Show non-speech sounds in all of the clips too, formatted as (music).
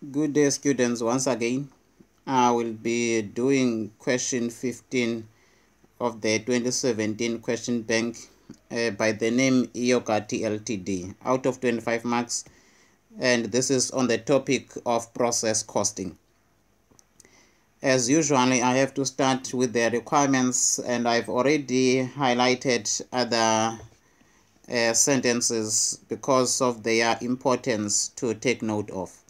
Good day students once again. I will be doing question 15 of the 2017 question bank uh, by the name Iyogathi Ltd out of 25 marks and this is on the topic of process costing. As usually I have to start with the requirements and I've already highlighted other uh, sentences because of their importance to take note of.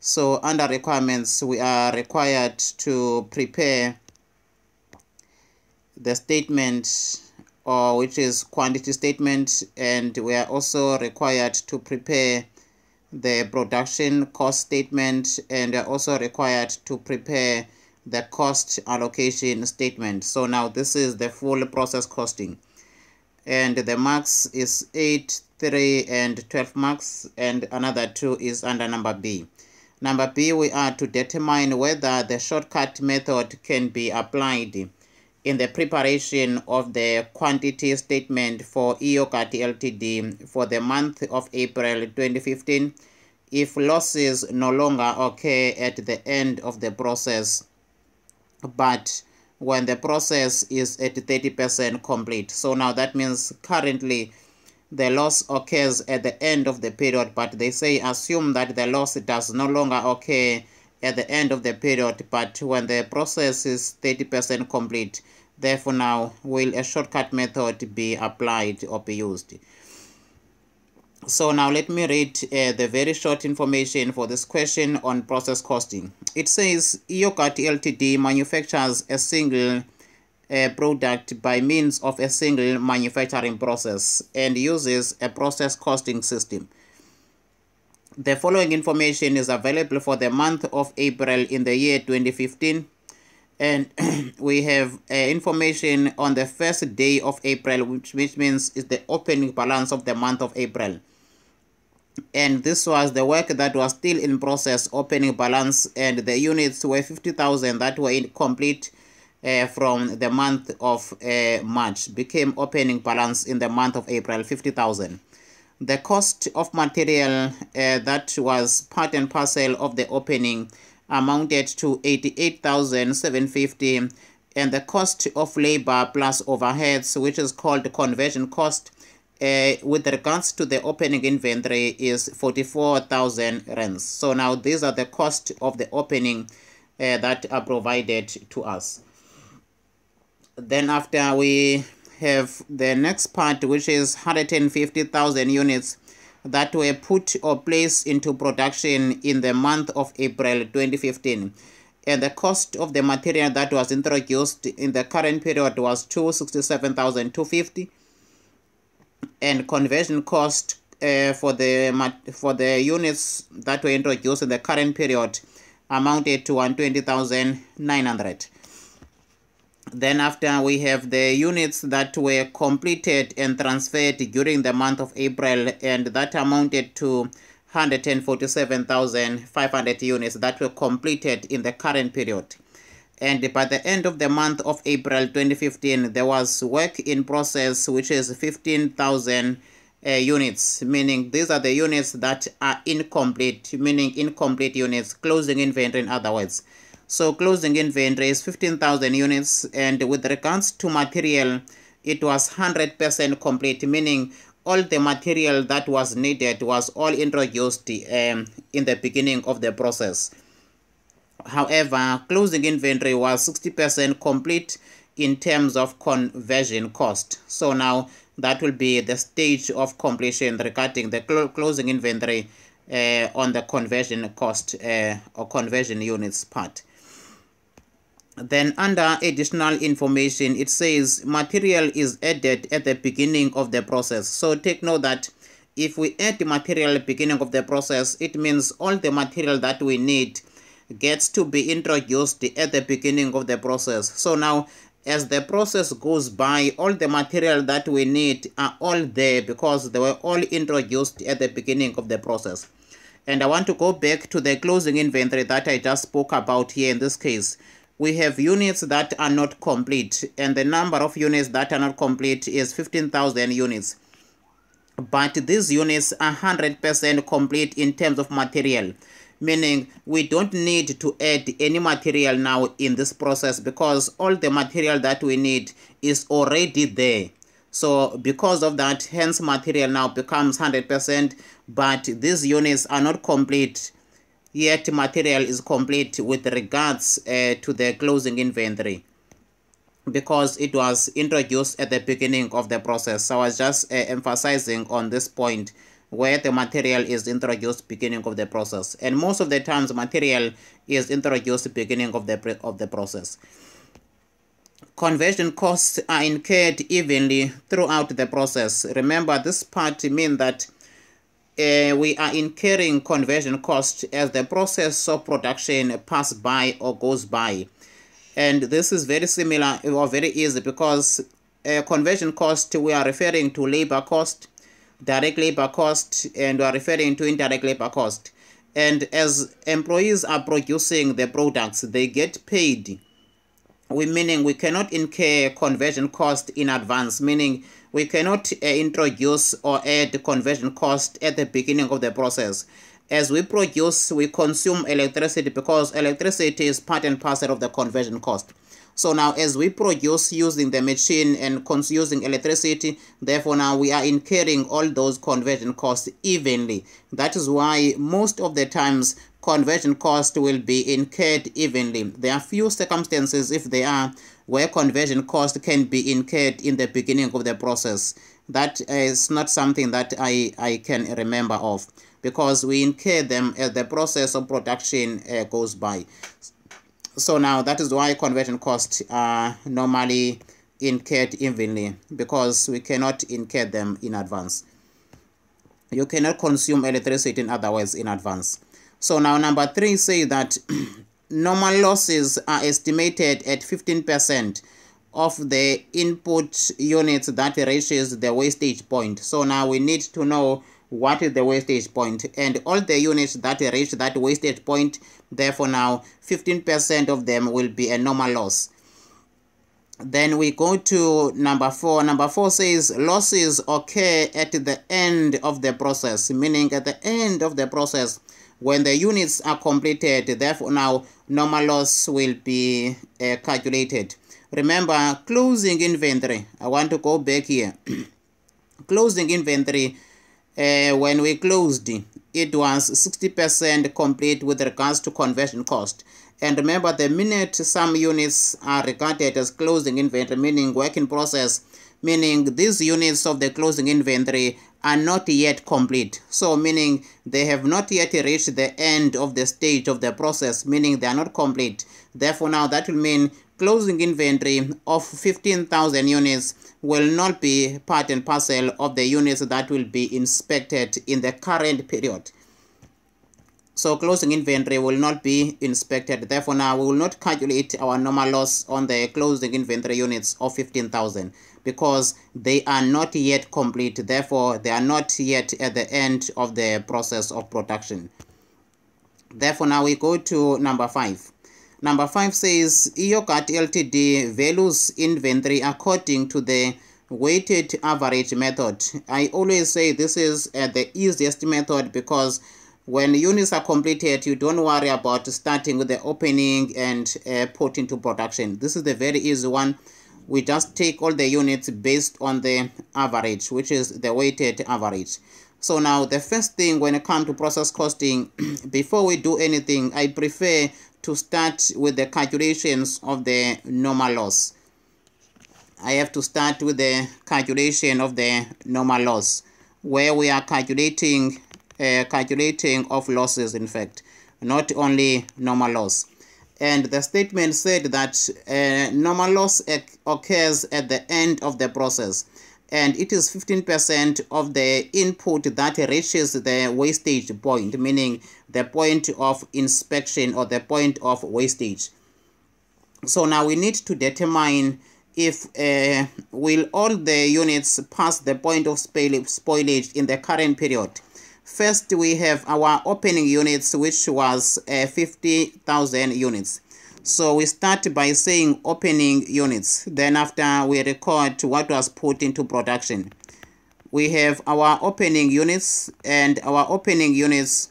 So under requirements, we are required to prepare the statement or which is quantity statement and we are also required to prepare the production cost statement and are also required to prepare the cost allocation statement. So now this is the full process costing and the marks is 8, 3 and 12 marks and another 2 is under number B. Number B, we are to determine whether the shortcut method can be applied in the preparation of the quantity statement for Iyogathi Ltd for the month of April 2015 if losses no longer occur at the end of the process but when the process is at 30% complete. So now that means currently the loss occurs at the end of the period, but they say assume that the loss does no longer occur at the end of the period, but when the process is 30% complete. Therefore, now will a shortcut method be applied or be used? So now let me read uh, the very short information for this question on process costing. It says Iyogathi Ltd manufactures a single a product by means of a single manufacturing process and uses a process costing system. The following information is available for the month of April in the year 2015 and (clears throat) we have uh, information on the first day of April which, which means is the opening balance of the month of April and this was the work that was still in process opening balance and the units were 50,000 that were incomplete uh, from the month of uh, March became opening balance in the month of April 50,000. The cost of material uh, that was part and parcel of the opening amounted to 88,750 and the cost of labor plus overheads which is called conversion cost uh, with regards to the opening inventory is 44,000 rands. So now these are the cost of the opening uh, that are provided to us then after we have the next part which is 150,000 units that were put or placed into production in the month of April 2015 and the cost of the material that was introduced in the current period was 267,250 and conversion cost uh, for the for the units that were introduced in the current period amounted to 120,900 then after we have the units that were completed and transferred during the month of April and that amounted to 147,500 units that were completed in the current period. And by the end of the month of April 2015, there was work in process which is 15,000 uh, units, meaning these are the units that are incomplete, meaning incomplete units, closing inventory in other words. So closing inventory is 15,000 units and with regards to material, it was 100% complete, meaning all the material that was needed was all introduced um, in the beginning of the process. However, closing inventory was 60% complete in terms of conversion cost. So now that will be the stage of completion regarding the cl closing inventory uh, on the conversion cost uh, or conversion units part. Then under additional information, it says material is added at the beginning of the process. So take note that if we add the material at the beginning of the process, it means all the material that we need gets to be introduced at the beginning of the process. So now as the process goes by, all the material that we need are all there because they were all introduced at the beginning of the process. And I want to go back to the closing inventory that I just spoke about here in this case we have units that are not complete and the number of units that are not complete is 15,000 units. But these units are 100% complete in terms of material, meaning we don't need to add any material now in this process because all the material that we need is already there so because of that hence material now becomes 100% but these units are not complete yet material is complete with regards uh, to the closing inventory. Because it was introduced at the beginning of the process. So i was just uh, emphasizing on this point where the material is introduced beginning of the process. And most of the times material is introduced beginning of the of the process. Conversion costs are incurred evenly throughout the process. Remember this part mean that uh, we are incurring conversion costs as the process of production pass by or goes by. And this is very similar or very easy because uh, conversion cost we are referring to labor cost direct labor cost and we are referring to indirect labor cost. And as employees are producing the products they get paid. We meaning we cannot incur conversion cost in advance meaning we cannot uh, introduce or add conversion cost at the beginning of the process as we produce we consume electricity because electricity is part and parcel of the conversion cost so now as we produce using the machine and using electricity, therefore now we are incurring all those conversion costs evenly. That is why most of the times conversion cost will be incurred evenly. There are few circumstances if they are where conversion cost can be incurred in the beginning of the process. That is not something that I, I can remember of because we incur them as the process of production uh, goes by. So now that is why conversion costs are normally incurred evenly because we cannot incur them in advance. You cannot consume electricity in other words in advance. So now number three say that (clears throat) normal losses are estimated at 15 percent of the input units that reaches the wastage point. So now we need to know what is the wastage point. And all the units that reach that wastage point therefore now 15% of them will be a normal loss. Then we go to number four. Number four says losses occur at the end of the process meaning at the end of the process when the units are completed therefore now normal loss will be uh, calculated. Remember closing inventory. I want to go back here. (clears throat) Closing inventory uh, when we closed, it was 60% complete with regards to conversion cost. And remember, the minute some units are regarded as closing inventory, meaning work in process, meaning these units of the closing inventory are not yet complete. So meaning they have not yet reached the end of the stage of the process, meaning they are not complete. Therefore, now that will mean closing inventory of 15,000 units will not be part and parcel of the units that will be inspected in the current period. So closing inventory will not be inspected. Therefore, now we will not calculate our normal loss on the closing inventory units of 15,000 because they are not yet complete. Therefore, they are not yet at the end of the process of production. Therefore, now we go to number five. Number 5 says Iyogathi Ltd values inventory according to the weighted average method. I always say this is uh, the easiest method because when units are completed, you don't worry about starting with the opening and uh, put into production. This is the very easy one. We just take all the units based on the average, which is the weighted average. So now the first thing when it comes to process costing, (clears throat) before we do anything, I prefer to start with the calculations of the normal loss. I have to start with the calculation of the normal loss where we are calculating uh, calculating of losses in fact not only normal loss and the statement said that uh, normal loss occurs at the end of the process and it is 15% of the input that reaches the wastage point, meaning the point of inspection or the point of wastage. So now we need to determine if uh, will all the units pass the point of spoilage in the current period. First, we have our opening units, which was uh, 50,000 units. So we start by saying opening units. Then after we record what was put into production. We have our opening units and our opening units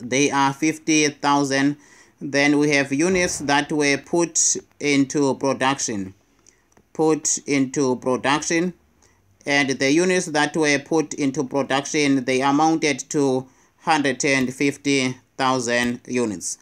they are 50,000 then we have units that were put into production put into production and the units that were put into production they amounted to 150,000 units.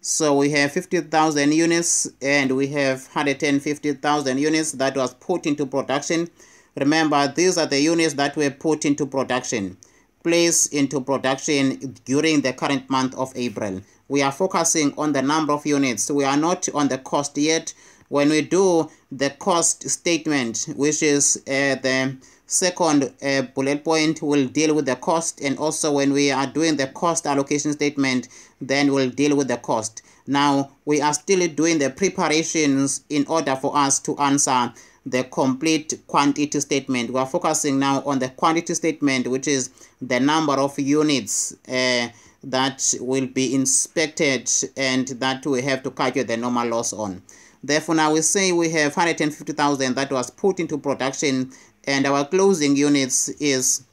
So we have 50,000 units and we have 150,000 units that was put into production. Remember these are the units that were put into production placed into production during the current month of April. We are focusing on the number of units. We are not on the cost yet when we do the cost statement which is uh, the second uh, bullet point will deal with the cost and also when we are doing the cost allocation statement then we'll deal with the cost now we are still doing the preparations in order for us to answer the complete quantity statement we are focusing now on the quantity statement which is the number of units uh, that will be inspected and that we have to calculate the normal loss on. Therefore, now we say we have 150,000 that was put into production and our closing units is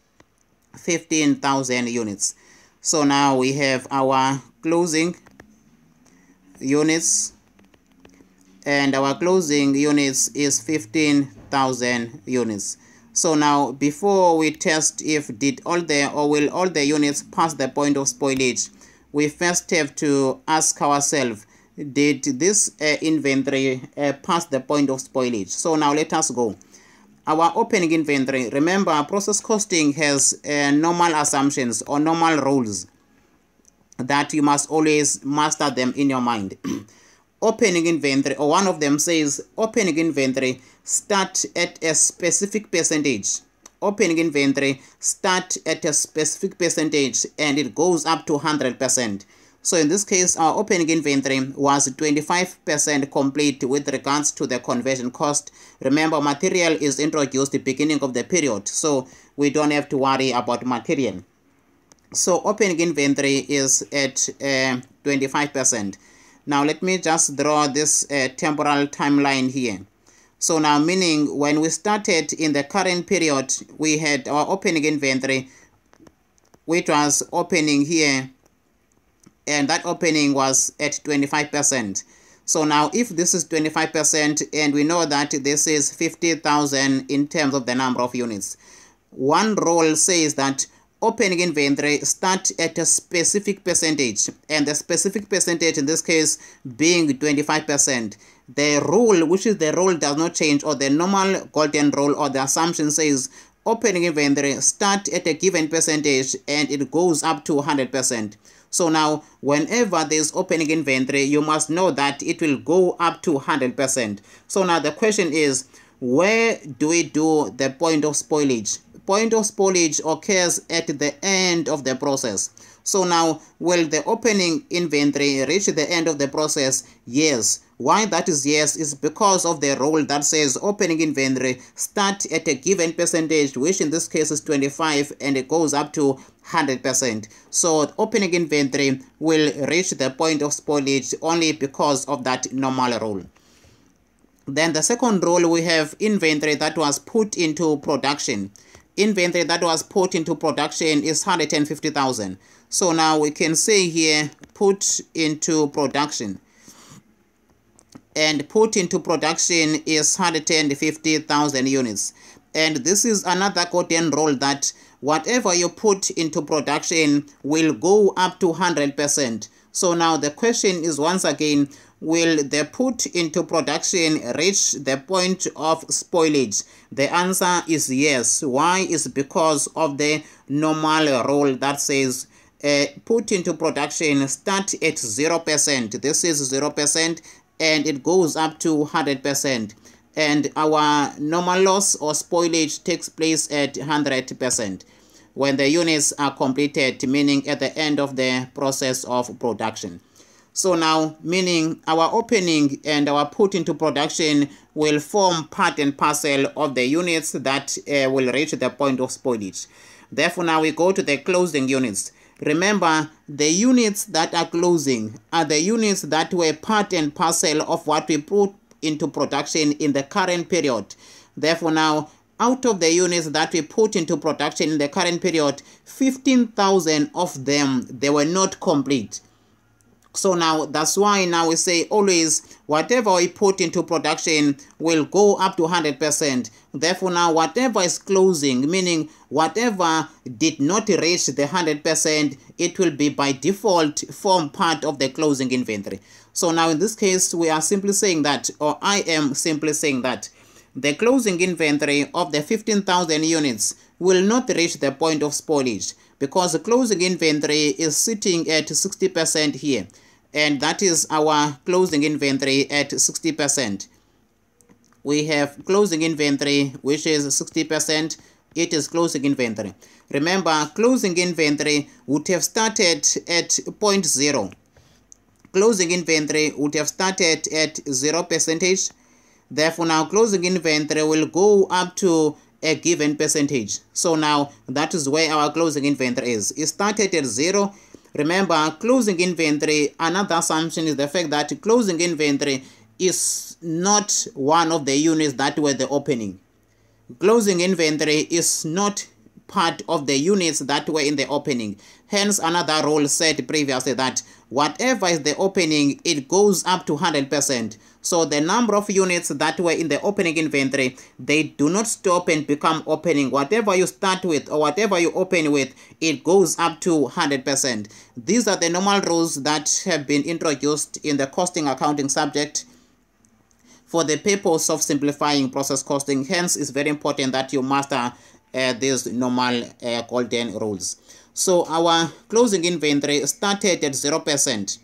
15,000 units. So now we have our closing units and our closing units is 15,000 units. So now before we test if did all the or will all the units pass the point of spoilage, we first have to ask ourselves did this uh, inventory uh, pass the point of spoilage? So now let us go. Our opening inventory, remember process costing has uh, normal assumptions or normal rules that you must always master them in your mind. (clears throat) opening inventory or one of them says opening inventory start at a specific percentage opening inventory start at a specific percentage and it goes up to 100%. So in this case, our opening inventory was 25% complete with regards to the conversion cost. Remember, material is introduced the beginning of the period, so we don't have to worry about material. So opening inventory is at 25%. Uh, now let me just draw this uh, temporal timeline here. So now meaning when we started in the current period, we had our opening inventory, which was opening here, and that opening was at 25%. So now if this is 25% and we know that this is 50,000 in terms of the number of units, one rule says that opening inventory start at a specific percentage and the specific percentage in this case being 25% the rule which is the rule does not change or the normal golden rule or the assumption says opening inventory start at a given percentage and it goes up to 100% so now whenever there's opening inventory you must know that it will go up to 100% so now the question is where do we do the point of spoilage point of spoilage occurs at the end of the process. So now, will the opening inventory reach the end of the process? Yes. Why that is yes is because of the rule that says opening inventory start at a given percentage, which in this case is 25 and it goes up to 100%. So opening inventory will reach the point of spoilage only because of that normal rule. Then the second rule we have inventory that was put into production inventory that was put into production is 150,000. So now we can say here put into production. And put into production is 150,000 units. And this is another golden rule that whatever you put into production will go up to 100%. So now the question is once again, will the put into production reach the point of spoilage? The answer is yes. Why? Is because of the normal rule that says uh, put into production start at 0%. This is 0% and it goes up to 100%. And our normal loss or spoilage takes place at 100% when the units are completed, meaning at the end of the process of production. So now, meaning our opening and our put into production will form part and parcel of the units that uh, will reach the point of spoilage. Therefore, now we go to the closing units. Remember, the units that are closing are the units that were part and parcel of what we put into production in the current period. Therefore, now out of the units that we put into production in the current period, 15,000 of them, they were not complete. So now that's why now we say always whatever we put into production will go up to 100%. Therefore now whatever is closing, meaning whatever did not reach the 100%, it will be by default form part of the closing inventory. So now in this case, we are simply saying that, or I am simply saying that the closing inventory of the 15,000 units will not reach the point of spoilage because the closing inventory is sitting at 60% here and that is our closing inventory at 60%. We have closing inventory which is 60%. It is closing inventory. Remember, closing inventory would have started at point 0. Closing inventory would have started at 0 percentage. Therefore, now closing inventory will go up to a given percentage. So now that is where our closing inventory is. It started at 0 Remember, closing inventory, another assumption is the fact that closing inventory is not one of the units that were the opening. Closing inventory is not part of the units that were in the opening. Hence, another rule said previously that whatever is the opening, it goes up to 100%. So the number of units that were in the opening inventory, they do not stop and become opening. Whatever you start with or whatever you open with, it goes up to 100%. These are the normal rules that have been introduced in the costing accounting subject for the purpose of simplifying process costing. Hence, it's very important that you master uh, these normal uh, golden rules. So our closing inventory started at 0%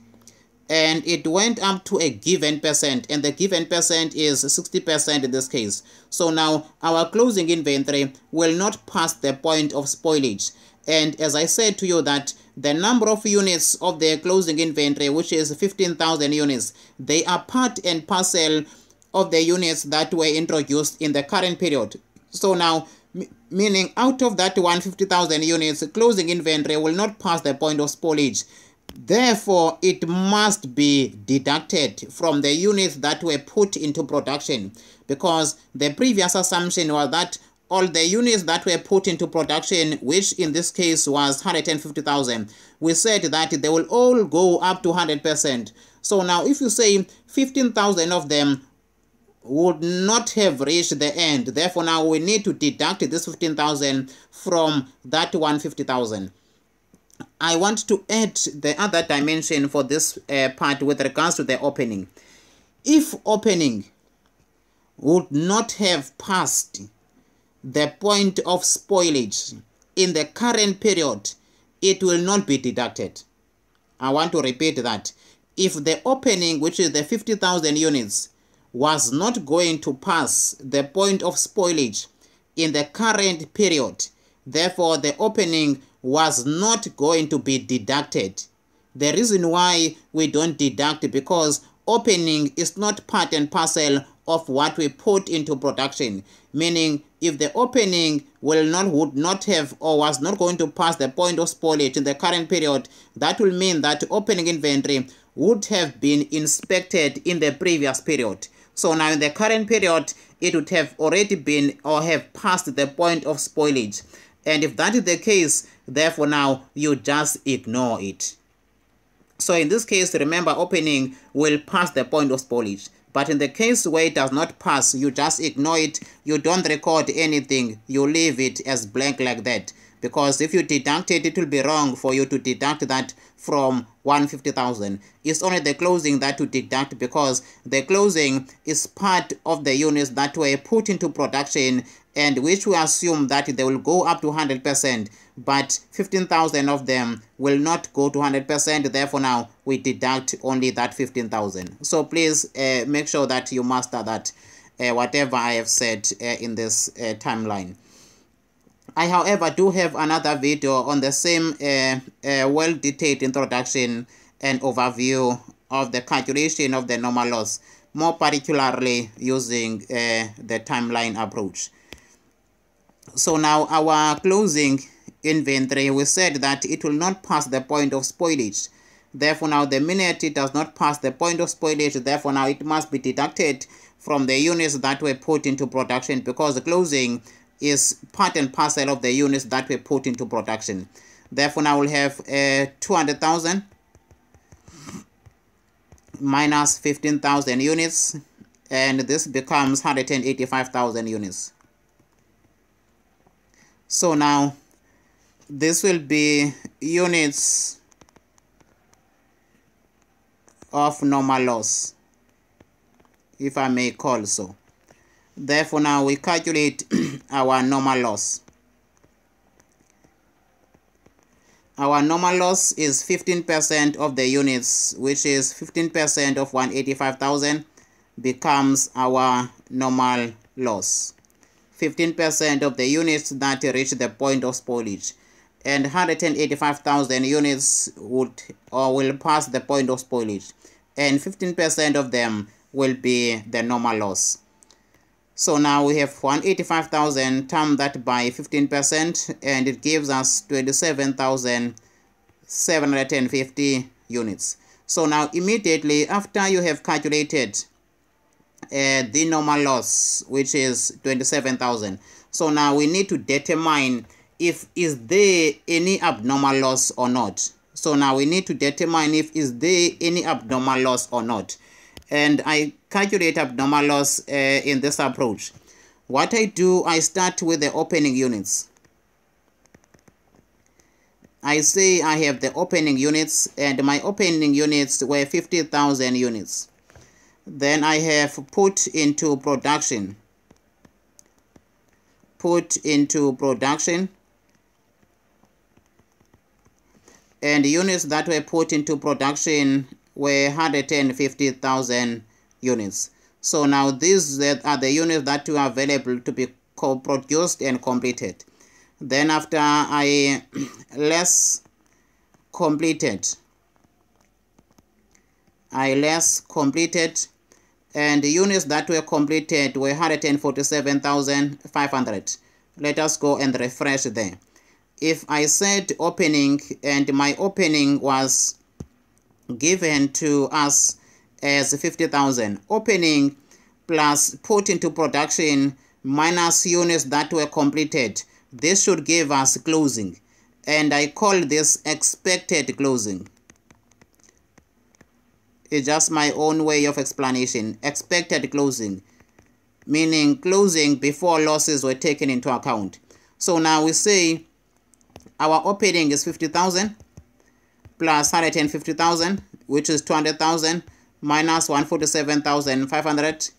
and it went up to a given percent and the given percent is 60% in this case. So now our closing inventory will not pass the point of spoilage. And as I said to you that the number of units of the closing inventory, which is 15,000 units, they are part and parcel of the units that were introduced in the current period. So now, meaning out of that 150,000 units, closing inventory will not pass the point of spoilage. Therefore, it must be deducted from the units that were put into production because the previous assumption was that all the units that were put into production, which in this case was 150,000, we said that they will all go up to 100%. So now if you say 15,000 of them would not have reached the end, therefore now we need to deduct this 15,000 from that 150,000. I want to add the other dimension for this uh, part with regards to the opening. If opening would not have passed the point of spoilage in the current period, it will not be deducted. I want to repeat that. If the opening, which is the 50,000 units, was not going to pass the point of spoilage in the current period, therefore the opening was not going to be deducted. The reason why we don't deduct because opening is not part and parcel of what we put into production. Meaning, if the opening will not would not have or was not going to pass the point of spoilage in the current period, that will mean that opening inventory would have been inspected in the previous period. So now in the current period, it would have already been or have passed the point of spoilage. And if that is the case, therefore now you just ignore it. So in this case, remember opening will pass the point of spoilage. But in the case where it does not pass, you just ignore it. You don't record anything. You leave it as blank like that. Because if you deduct it, it will be wrong for you to deduct that from 150,000. It's only the closing that you deduct because the closing is part of the units that were put into production and which we assume that they will go up to 100% but 15,000 of them will not go to 100% therefore now we deduct only that 15,000 so please uh, make sure that you master that uh, whatever I have said uh, in this uh, timeline I, however, do have another video on the same uh, uh, well-detailed introduction and overview of the calculation of the normal loss, more particularly using uh, the timeline approach. So now our closing inventory, we said that it will not pass the point of spoilage. Therefore, now the minute it does not pass the point of spoilage, therefore now it must be deducted from the units that were put into production because the closing is part and parcel of the units that we put into production. Therefore, now we'll have uh, 200,000 minus 15,000 units and this becomes 185,000 units. So now this will be units of normal loss if I may call so. Therefore now we calculate (clears throat) our normal loss. Our normal loss is 15% of the units, which is 15% of 185,000 becomes our normal loss. 15% of the units that reach the point of spoilage and 185,000 units would or will pass the point of spoilage and 15% of them will be the normal loss. So now we have 185,000 times that by 15% and it gives us 27,750 units. So now immediately after you have calculated uh, the normal loss which is 27,000. So now we need to determine if is there any abnormal loss or not. So now we need to determine if is there any abnormal loss or not and I calculate abnormal loss uh, in this approach. What I do, I start with the opening units. I say I have the opening units and my opening units were 50,000 units. Then I have put into production. Put into production. And units that were put into production were 150,000 units. So now these are the units that are available to be co produced and completed. Then after I (clears throat) less completed, I less completed and the units that were completed were 147,500. Let us go and refresh there. If I said opening and my opening was given to us as 50,000. Opening plus put into production minus units that were completed. This should give us closing. And I call this expected closing. It's just my own way of explanation. Expected closing. Meaning closing before losses were taken into account. So now we say our opening is 50,000 plus 150,000 which is 200,000 minus 147,500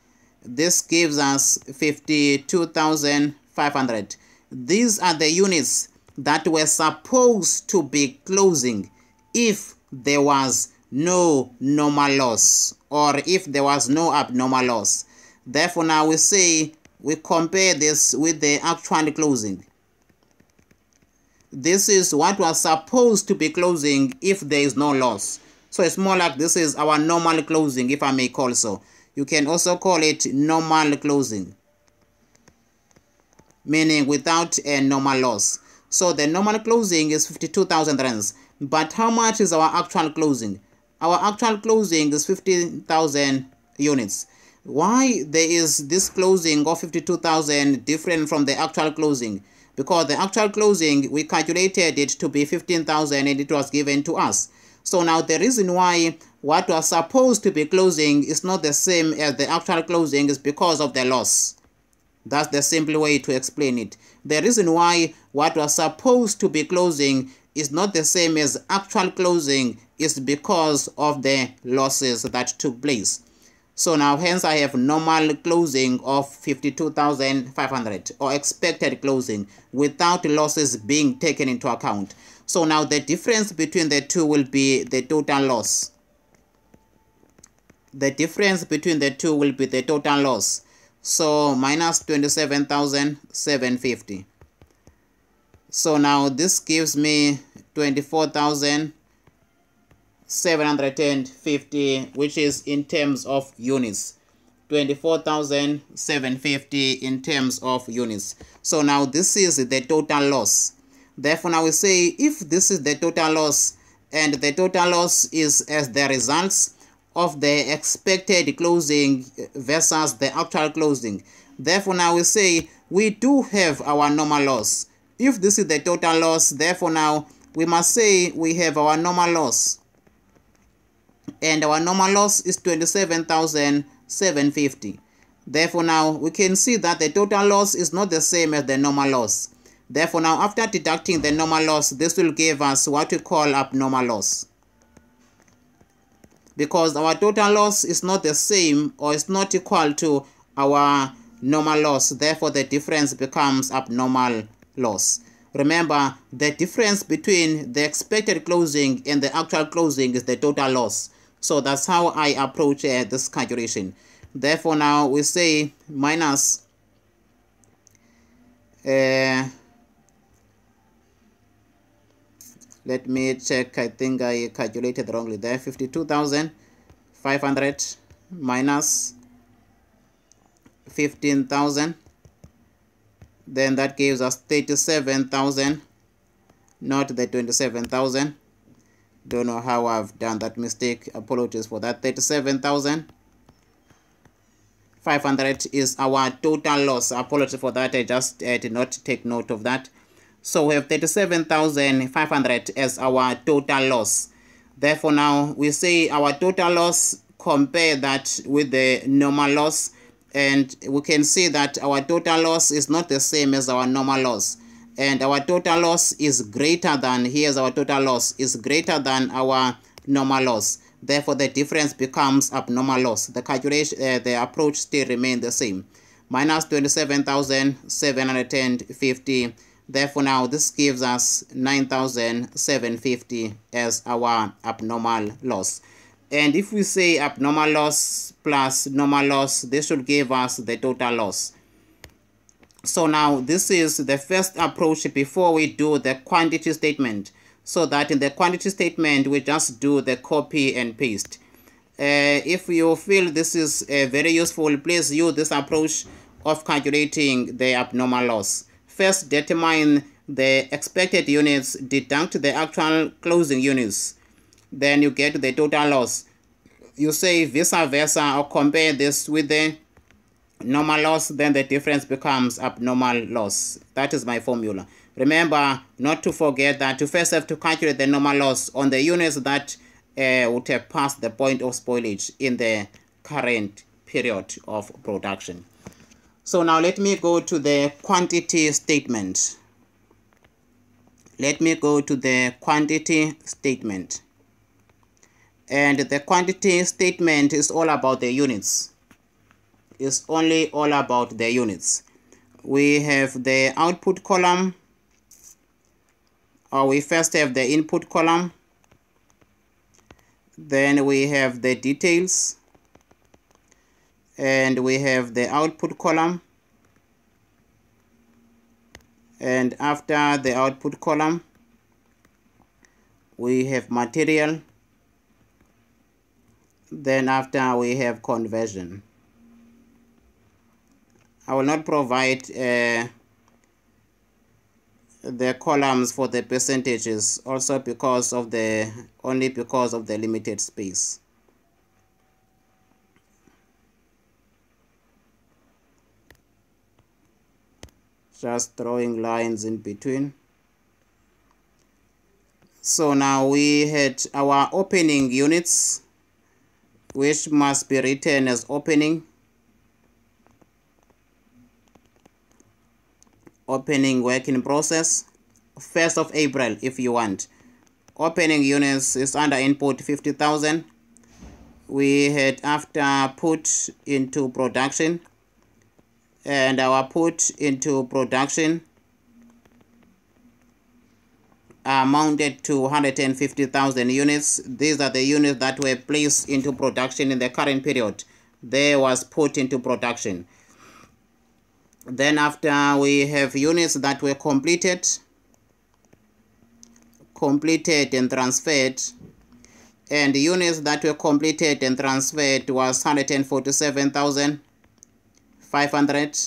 this gives us 52,500 these are the units that were supposed to be closing if there was no normal loss or if there was no abnormal loss. Therefore now we say we compare this with the actual closing. This is what was supposed to be closing if there is no loss. So it's more like this is our normal closing, if I may call so. You can also call it normal closing, meaning without a normal loss. So the normal closing is 52,000 rands. But how much is our actual closing? Our actual closing is 50,000 units. Why there is this closing of 52,000 different from the actual closing? because the actual closing we calculated it to be 15,000 and it was given to us. So now the reason why what was supposed to be closing is not the same as the actual closing is because of the loss. That's the simple way to explain it. The reason why what was supposed to be closing is not the same as actual closing is because of the losses that took place. So now hence I have normal closing of 52,500 or expected closing without losses being taken into account. So now the difference between the two will be the total loss. The difference between the two will be the total loss. So minus 27,750. So now this gives me 24,000 750 which is in terms of units 24,750 in terms of units so now this is the total loss therefore now we say if this is the total loss and the total loss is as the results of the expected closing versus the actual closing therefore now we say we do have our normal loss. If this is the total loss, therefore now we must say we have our normal loss. And our normal loss is 27,750. Therefore now we can see that the total loss is not the same as the normal loss. Therefore now after deducting the normal loss, this will give us what we call abnormal loss because our total loss is not the same or is not equal to our normal loss. Therefore, the difference becomes abnormal loss. Remember, the difference between the expected closing and the actual closing is the total loss. So that's how I approach uh, this calculation. Therefore, now we say minus uh, let me check i think i calculated wrongly there. 52500 minus 15000 then that gives us 37000 not the 27000 don't know how i've done that mistake. Apologies for that. 37000 500 is our total loss. Apologies for that. I just uh, did not take note of that so we have 37,500 as our total loss. Therefore now we say our total loss compare that with the normal loss and we can see that our total loss is not the same as our normal loss. And our total loss is greater than here's our total loss is greater than our normal loss. Therefore the difference becomes abnormal loss. The calculation uh, the approach still remain the same. Minus 27,750 Therefore, now this gives us 9,750 as our abnormal loss. And if we say abnormal loss plus normal loss, this should give us the total loss. So now this is the first approach before we do the quantity statement. So that in the quantity statement, we just do the copy and paste. Uh, if you feel this is uh, very useful, please use this approach of calculating the abnormal loss first determine the expected units, deduct the actual closing units. Then you get the total loss. You say vice versa or compare this with the normal loss, then the difference becomes abnormal loss. That is my formula. Remember not to forget that you first have to calculate the normal loss on the units that uh, would have passed the point of spoilage in the current period of production. So now let me go to the quantity statement. Let me go to the quantity statement. And the quantity statement is all about the units. It's only all about the units. We have the output column, or we first have the input column. Then we have the details and we have the output column. And after the output column we have material. Then after we have conversion. I will not provide uh, the columns for the percentages also because of the only because of the limited space just drawing lines in between. So now we had our opening units which must be written as opening. Opening work in process. 1st of April if you want. Opening units is under input 50,000 we had after put into production and our put into production amounted to 150,000 units. These are the units that were placed into production in the current period. They was put into production. Then after we have units that were completed, completed and transferred, and units that were completed and transferred was 147,000 500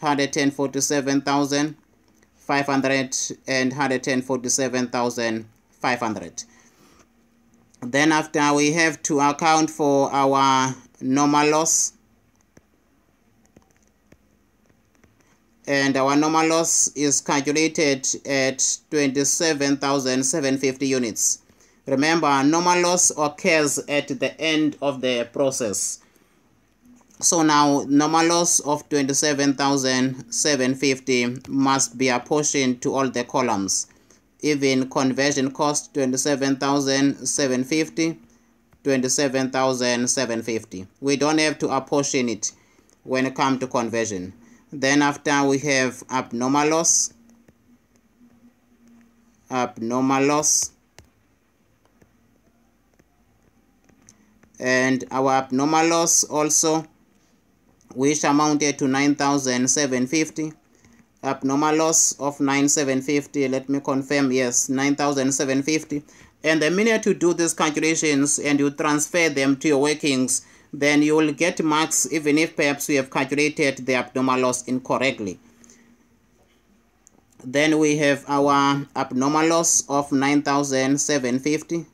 147,000 500 and 147,500 then after we have to account for our normal loss and our normal loss is calculated at 27,750 units. Remember, normal loss occurs at the end of the process. So now normal loss of 27,750 must be apportioned to all the columns. Even conversion cost 27,750, 27,750. We don't have to apportion it when it comes to conversion. Then after we have abnormal loss, abnormal loss, and our abnormal loss also which amounted to 9,750 abnormal loss of 9,750 let me confirm yes 9,750 and the minute you do these calculations and you transfer them to your workings then you will get marks even if perhaps you have calculated the abnormal loss incorrectly. Then we have our abnormal loss of 9,750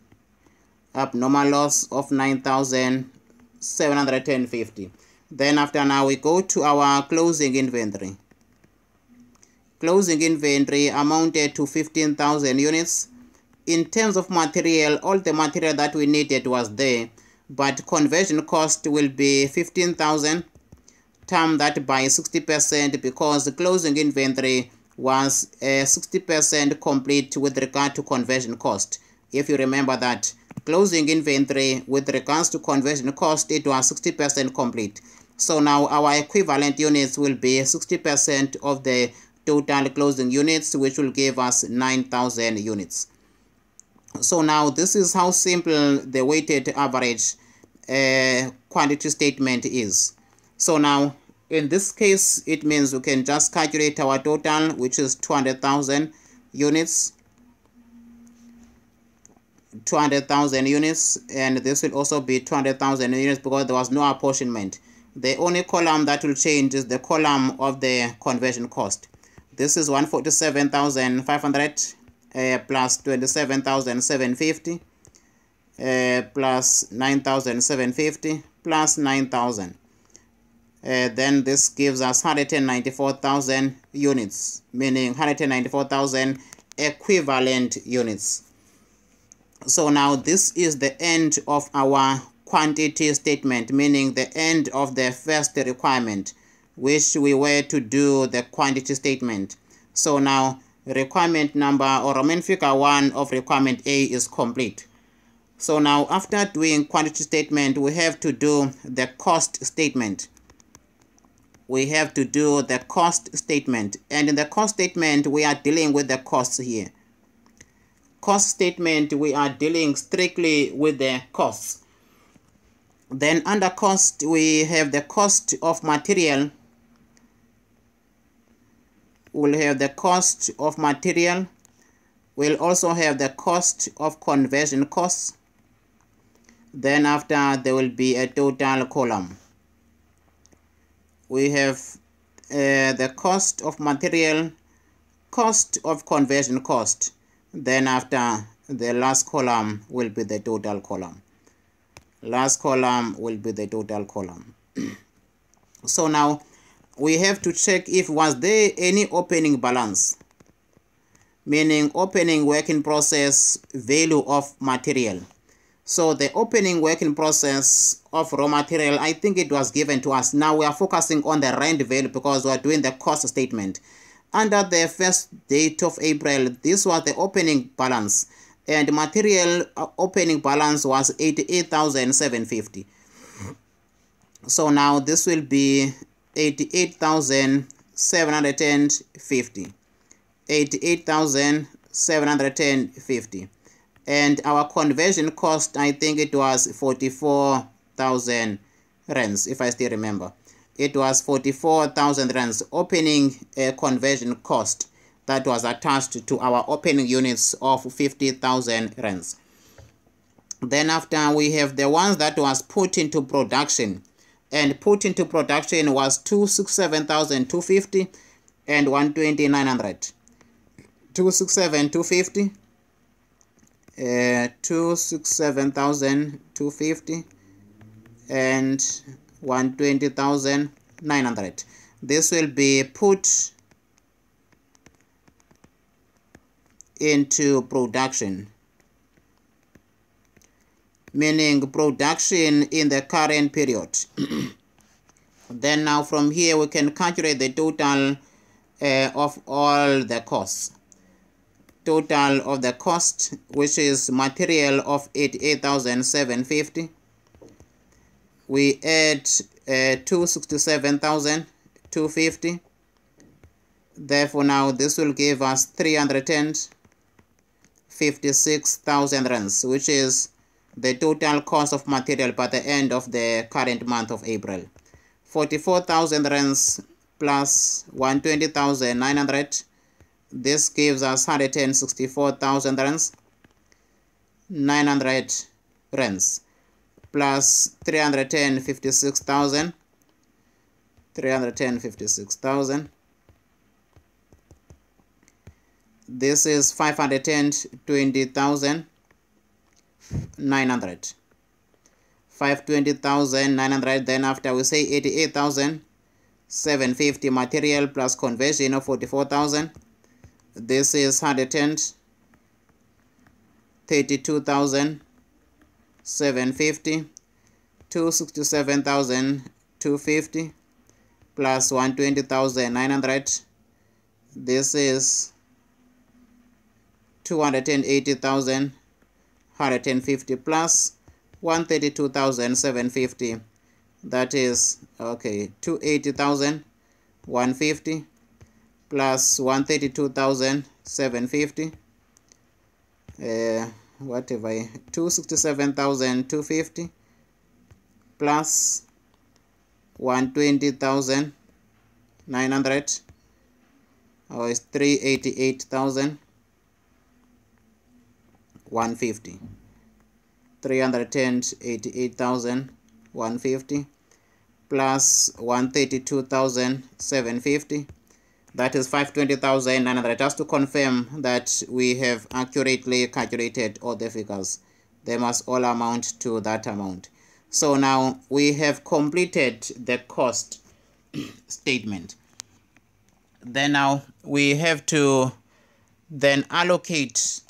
abnormal loss of 9,750 then after now we go to our closing inventory. Closing inventory amounted to 15,000 units. In terms of material all the material that we needed was there but conversion cost will be 15,000 term that by 60% because the closing inventory was 60% uh, complete with regard to conversion cost. If you remember that closing inventory with regards to conversion cost it was 60% complete so now our equivalent units will be 60% of the total closing units which will give us 9000 units. So now this is how simple the weighted average uh, quantity statement is. So now in this case it means we can just calculate our total which is 200,000 units. 200,000 units and this will also be 200,000 units because there was no apportionment. The only column that will change is the column of the conversion cost. This is 147,500 uh, plus 27,750 uh, plus 9,750 plus 9,000. Uh, then this gives us 194,000 units, meaning 194,000 equivalent units so now this is the end of our quantity statement meaning the end of the first requirement which we were to do the quantity statement. So now requirement number or Roman figure 1 of requirement A is complete. So now after doing quantity statement we have to do the cost statement. We have to do the cost statement. And in the cost statement we are dealing with the costs here. Cost statement, we are dealing strictly with the costs. Then under cost, we have the cost of material. We'll have the cost of material. We'll also have the cost of conversion costs. Then after, there will be a total column. We have uh, the cost of material, cost of conversion cost then after the last column will be the total column last column will be the total column. (clears throat) So now we have to check if was there any opening balance meaning opening work in process value of material. So the opening work in process of raw material i think it was given to us. Now we are focusing on the rand value because we are doing the cost statement. Under the first date of April, this was the opening balance and material uh, opening balance was 88,750. So now this will be 88,750. 88,750. And our conversion cost, I think it was 44,000 rands, if I still remember it was 44,000 rands opening a conversion cost that was attached to our opening units of 50,000 rands. Then after we have the ones that was put into production and put into production was 267,250 and 12900. 267,250 uh, 267,250 and 120,900 this will be put into production. Meaning production in the current period. (clears throat) Then now from here we can calculate the total uh, of all the costs. Total of the cost which is material of 88,750 we add uh, 267,250 therefore now this will give us 356,000 rands which is the total cost of material by the end of the current month of April. 44,000 rands plus 120,900 this gives us 164,000 rands 900 rands plus 356,000 356,000 this is 520,000 900 520,900 then after we say 88,750 material plus conversion of 44,000 this is 110 32,750 267,250 plus 120,900 this is 280,150 plus 132,750 that is okay 280,150 plus 132,750 uh, whatever 267,250 plus 120,900 or is 388,000 150 388,150 plus 132,750 that is 520,900 just to confirm that we have accurately calculated all the figures they must all amount to that amount. So now we have completed the cost (clears throat) statement. Then now we have to then allocate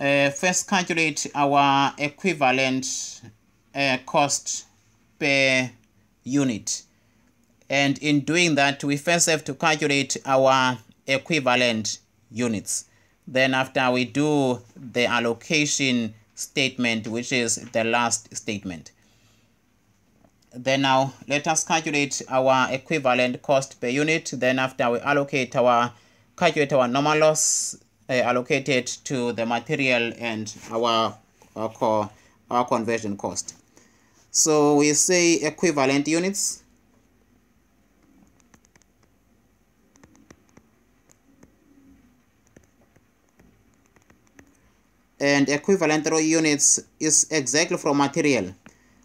uh, first calculate our equivalent uh, cost per unit. And in doing that we first have to calculate our equivalent units. Then after we do the allocation statement which is the last statement. Then now let us calculate our equivalent cost per unit. Then after we allocate our calculate our normal loss Uh, allocated to the material and our our, core, our conversion cost. So we say equivalent units. And equivalent row units is exactly from material.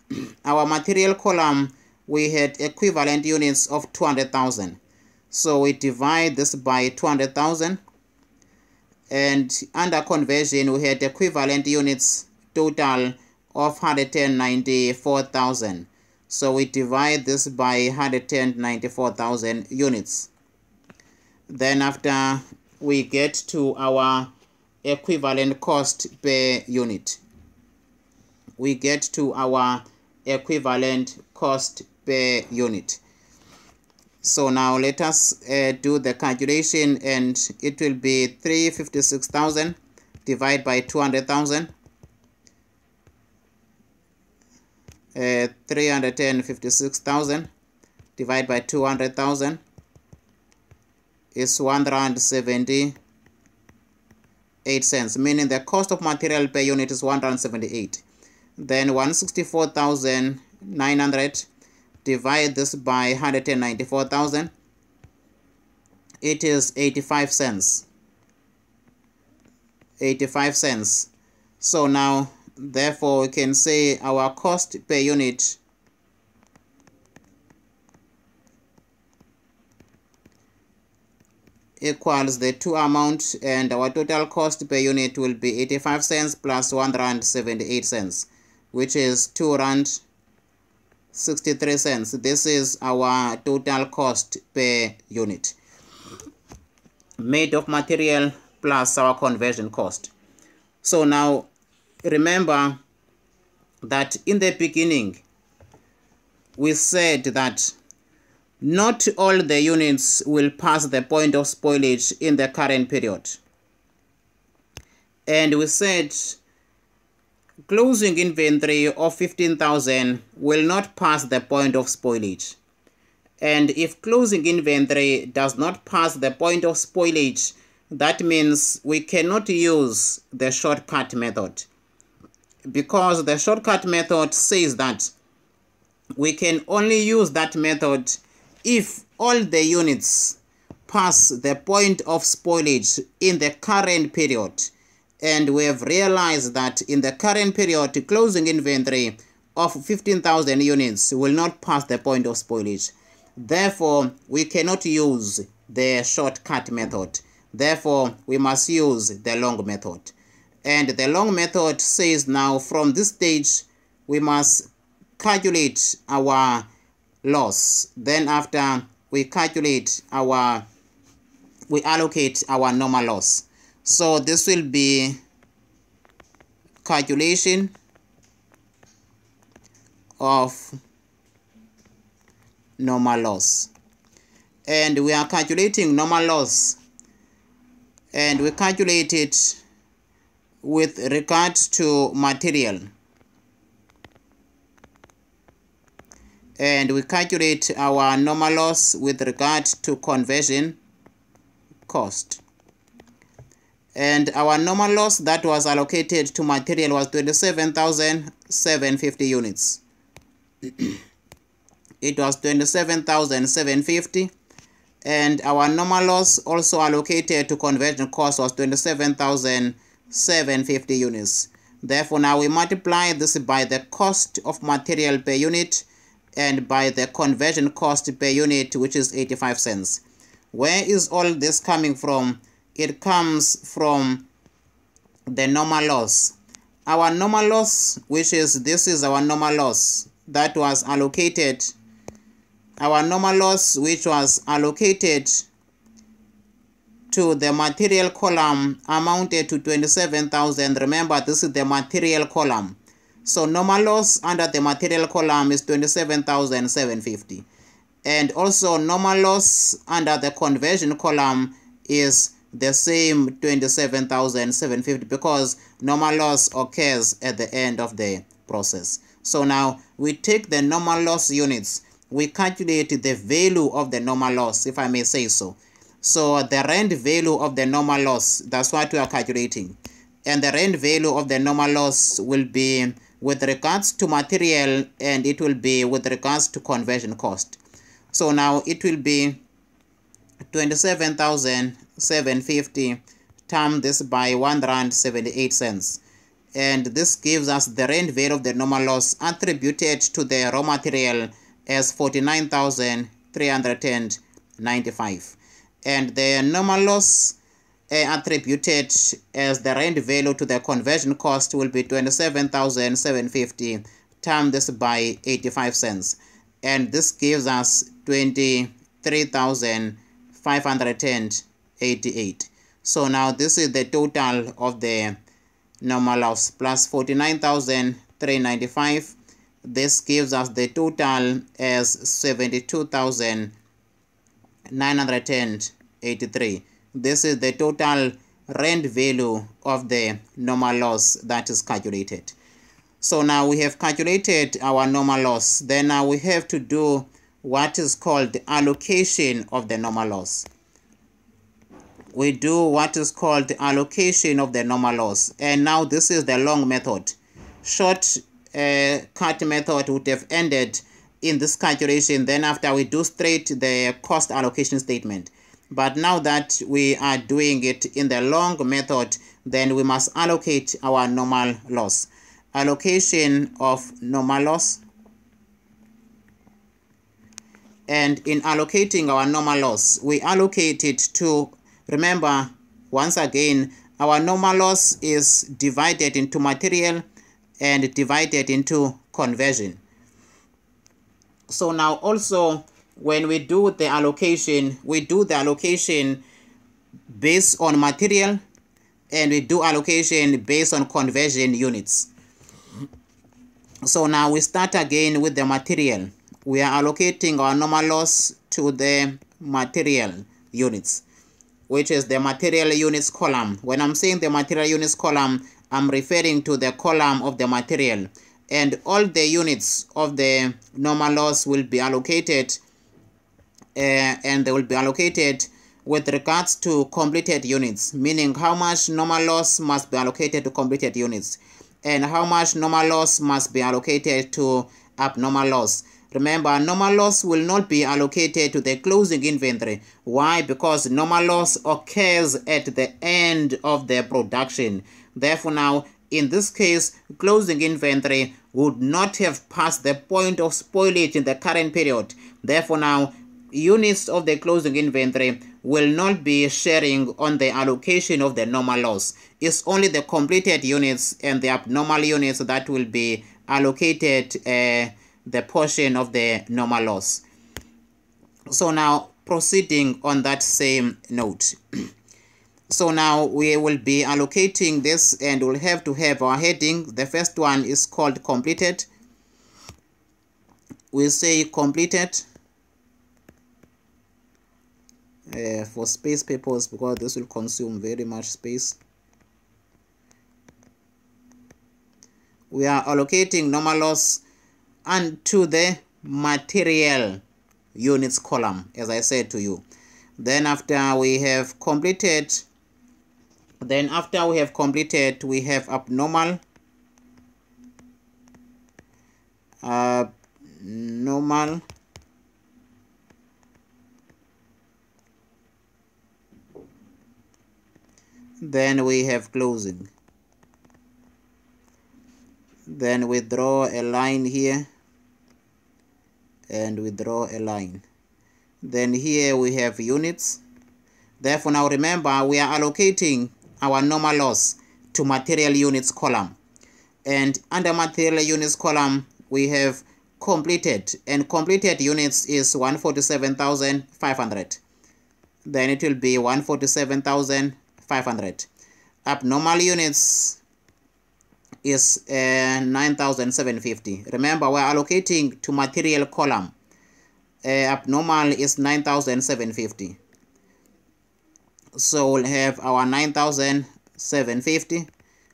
(clears throat) our material column, we had equivalent units of 200,000. So we divide this by 200,000 and under conversion we had equivalent units total of 194,000 so we divide this by 194,000 units. Then after we get to our equivalent cost per unit we get to our equivalent cost per unit so now let us uh, do the calculation and it will be 356,000 divided by 200,000. Uh, 356,000 divided by 200,000 is 178 cents, meaning the cost of material per unit is 178. Then 164,900 divide this by 194,000 it is 85 cents. 85 cents. So now therefore we can say our cost per unit equals the two amount and our total cost per unit will be 85 cents plus 1 rand 78 cents which is 2 rand 63 cents this is our total cost per unit made of material plus our conversion cost. So now remember that in the beginning we said that not all the units will pass the point of spoilage in the current period. And we said closing inventory of 15,000 will not pass the point of spoilage. And if closing inventory does not pass the point of spoilage, that means we cannot use the shortcut method. Because the shortcut method says that we can only use that method if all the units pass the point of spoilage in the current period and we have realized that in the current period closing inventory of 15,000 units will not pass the point of spoilage. Therefore, we cannot use the shortcut method. Therefore, we must use the long method. And the long method says now from this stage, we must calculate our loss. Then after we calculate our, we allocate our normal loss. So this will be calculation of normal loss. And we are calculating normal loss and we calculate it with regards to material. And we calculate our normal loss with regard to conversion cost and our normal loss that was allocated to material was 27,750 units. (clears throat) it was 27,750 and our normal loss also allocated to conversion cost was 27,750 units. Therefore, now we multiply this by the cost of material per unit and by the conversion cost per unit, which is 85 cents. Where is all this coming from? It comes from the normal loss. Our normal loss, which is this is our normal loss that was allocated. Our normal loss, which was allocated to the material column amounted to 27,000. Remember, this is the material column. So normal loss under the material column is 27,750. And also normal loss under the conversion column is the same 27,750 because normal loss occurs at the end of the process. So now we take the normal loss units, we calculate the value of the normal loss, if I may say so. So the rand value of the normal loss, that's what we are calculating. And the rand value of the normal loss will be with regards to material and it will be with regards to conversion cost. So now it will be 27,750 times this by 1 rand 78 cents. And this gives us the rand value of the normal loss attributed to the raw material as 49,395 and the normal loss uh, attributed as the rand value to the conversion cost will be 27,750 times this by 85 cents. And this gives us 23,000 588 so now this is the total of the normal loss plus 49,395 this gives us the total as 72,983 this is the total rand value of the normal loss that is calculated. So now we have calculated our normal loss. Then now we have to do what is called the allocation of the normal loss. We do what is called the allocation of the normal loss. And now this is the long method. Short uh, cut method would have ended in this calculation. Then after we do straight the cost allocation statement. But now that we are doing it in the long method, then we must allocate our normal loss. Allocation of normal loss and in allocating our normal loss we allocate it to remember once again our normal loss is divided into material and divided into conversion so now also when we do the allocation we do the allocation based on material and we do allocation based on conversion units. So now we start again with the material. We are allocating our normal loss to the material units, which is the material units column. When I'm saying the material units column, I'm referring to the column of the material. And all the units of the normal loss will be allocated uh, and they will be allocated with regards to completed units, meaning how much normal loss must be allocated to completed units and how much normal loss must be allocated to abnormal loss. Remember, normal loss will not be allocated to the closing inventory. Why? Because normal loss occurs at the end of the production. Therefore, now, in this case, closing inventory would not have passed the point of spoilage in the current period. Therefore, now, units of the closing inventory will not be sharing on the allocation of the normal loss. It's only the completed units and the abnormal units that will be allocated uh, the portion of the normal loss. So now proceeding on that same note. (clears throat) so now we will be allocating this and we'll have to have our heading. The first one is called completed. We say completed uh, for space purpose because this will consume very much space we are allocating normal loss and to the material units column as I said to you. Then after we have completed then after we have completed we have abnormal uh, normal then we have closing. Then we draw a line here and we draw a line. Then here we have units. Therefore now remember we are allocating our normal loss to material units column. And under material units column we have completed and completed units is 147,500 then it will be 147,500 abnormal units is uh, 9750 remember we're allocating to material column. Uh, abnormal is 9750 so we'll have our 9750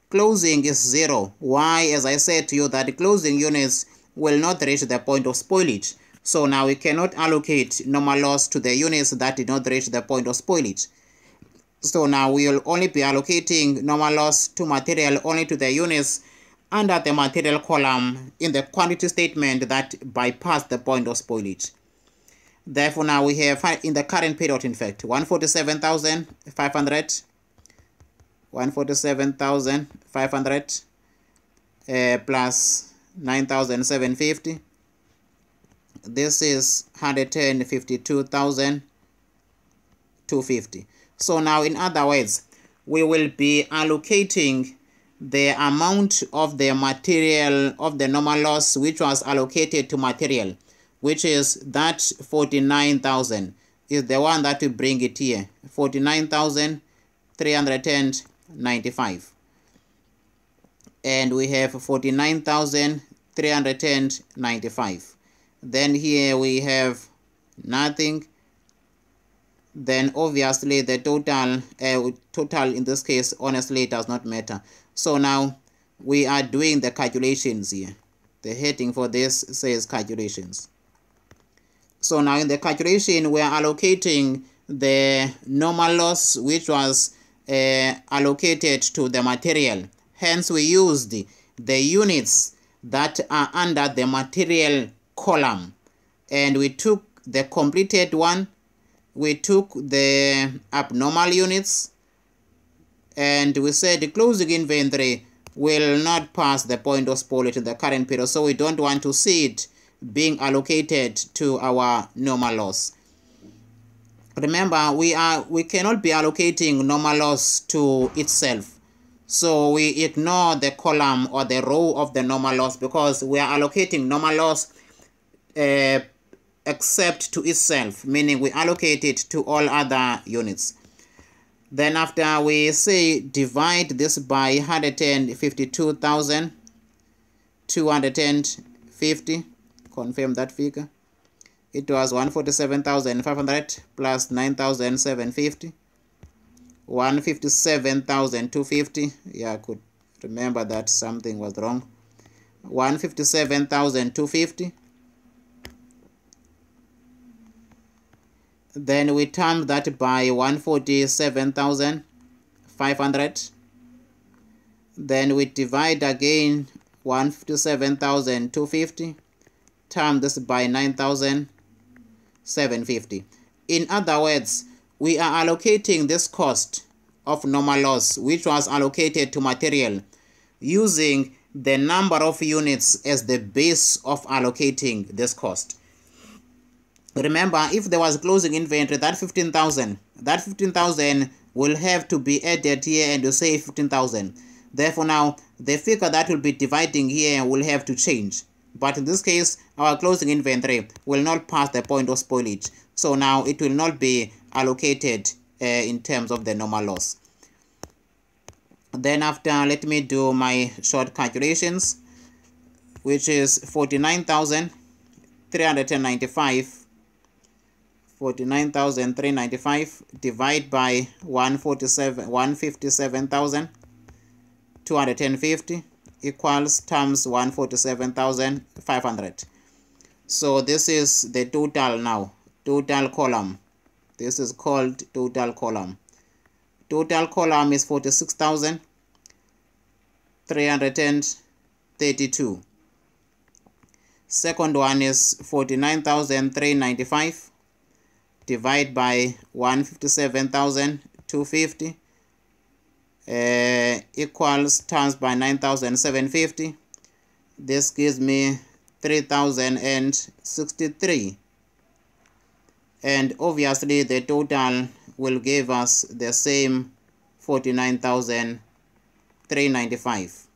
closing is zero. Why? As i said to you that closing units will not reach the point of spoilage. So now we cannot allocate normal loss to the units that did not reach the point of spoilage so now we will only be allocating normal loss to material only to the units under the material column in the quantity statement that bypass the point of spoilage. Therefore, now we have in the current period, in fact, 147,500, 147,500 uh, plus 9,750. This is 152,250. So now, in other words, we will be allocating the amount of the material of the normal loss which was allocated to material, which is that 49,000 is the one that we bring it here, 49,395. And we have 49,395. Then here we have nothing then obviously the total uh, total in this case honestly does not matter. So now we are doing the calculations here. The heading for this says calculations. So now in the calculation we are allocating the normal loss which was uh, allocated to the material. Hence we used the units that are under the material column. And we took the completed one we took the abnormal units and we said the closing inventory. Will not pass the point of spoilage in the current period so we don't want to see it being allocated to our normal loss. Remember we are we cannot be allocating normal loss to itself. So we ignore the column or the row of the normal loss because we are allocating normal loss uh, except to itself, meaning we allocate it to all other units. then after we say divide this by 152,250 confirm that figure. It was 147,500 plus 9,750 157,250 yeah I could remember that something was wrong. 157,250 then we times that by 147,500 then we divide again 157,250 times this by 9,750 in other words we are allocating this cost of normal loss which was allocated to material using the number of units as the base of allocating this cost remember if there was closing inventory that 15000 that 15000 will have to be added here and you say 15000 therefore now the figure that will be dividing here will have to change. But in this case our closing inventory will not pass the point of spoilage. So now it will not be allocated uh, in terms of the normal loss. Then after let me do my short calculations which is 49,395 49,395 divide by 147 157,250 equals times 147,500 so this is the total now total column. This is called total column. Total column is 46,332 second one is 49,395 divide by 157,250 uh, equals times by 9,750 this gives me 3,063 and obviously the total will give us the same 49,395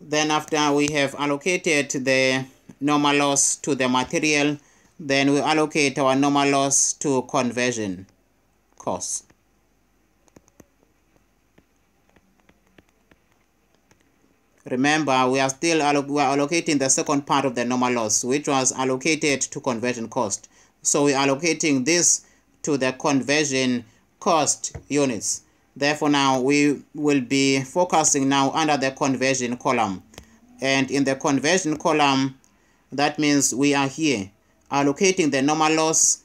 then after we have allocated the normal loss to the material then we allocate our normal loss to conversion cost. Remember, we are still we are allocating the second part of the normal loss, which was allocated to conversion cost. So we are allocating this to the conversion cost units. Therefore, now we will be focusing now under the conversion column. And in the conversion column, that means we are here allocating the normal loss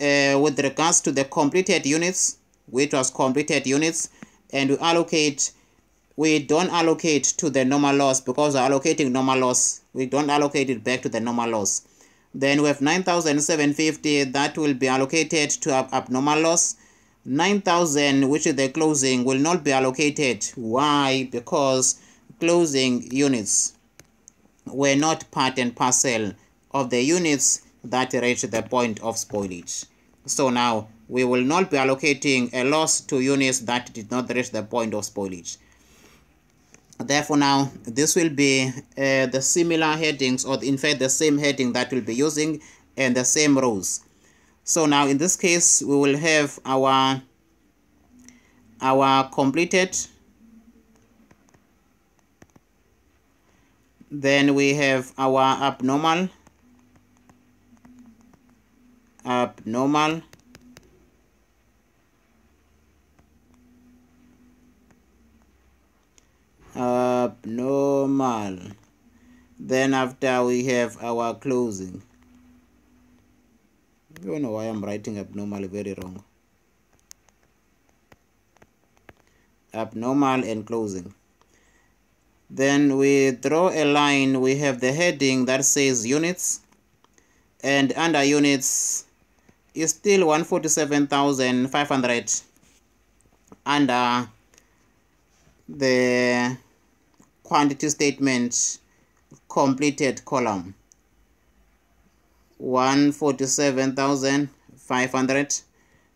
uh, with regards to the completed units, which was completed units, and we allocate, we don't allocate to the normal loss because we're allocating normal loss. We don't allocate it back to the normal loss. Then we have 9,750 that will be allocated to ab abnormal loss. 9,000, which is the closing, will not be allocated. Why? Because closing units were not part and parcel of the units that reach the point of spoilage. So now we will not be allocating a loss to units that did not reach the point of spoilage. Therefore now this will be uh, the similar headings or in fact the same heading that we'll be using and the same rows. So now in this case we will have our our completed then we have our abnormal abnormal. Abnormal. Then after we have our closing. I don't know why I'm writing abnormal very wrong. Abnormal and closing. Then we draw a line. We have the heading that says units. And under units is still 147,500 under uh, the quantity statement completed column 147,500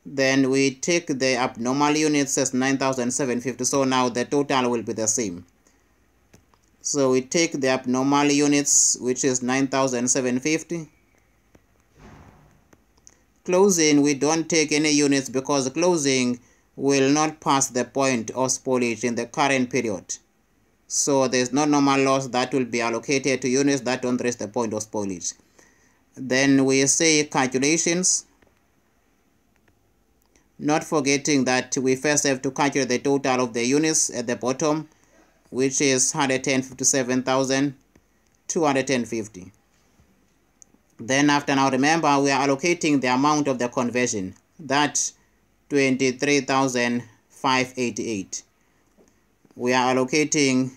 then we take the abnormal units as 9,750 so now the total will be the same. So we take the abnormal units which is 9,750 closing we don't take any units because closing will not pass the point of spoilage in the current period. So there's no normal loss that will be allocated to units that don't reach the point of spoilage. Then we say calculations. Not forgetting that we first have to calculate the total of the units at the bottom, which is 157,250. Then after now, remember we are allocating the amount of the conversion. That 23,588 we are allocating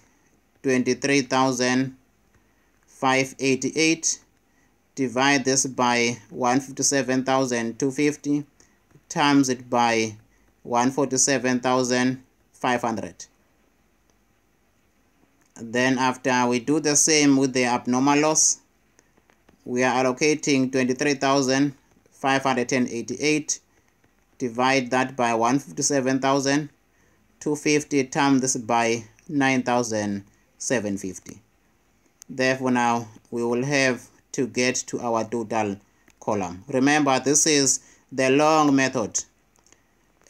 23,588 divide this by 157,250 times it by 147,500 then after we do the same with the abnormal loss we are allocating 23,588 divide that by 157,250 times this by 9,750. Therefore now we will have to get to our total column. Remember this is the long method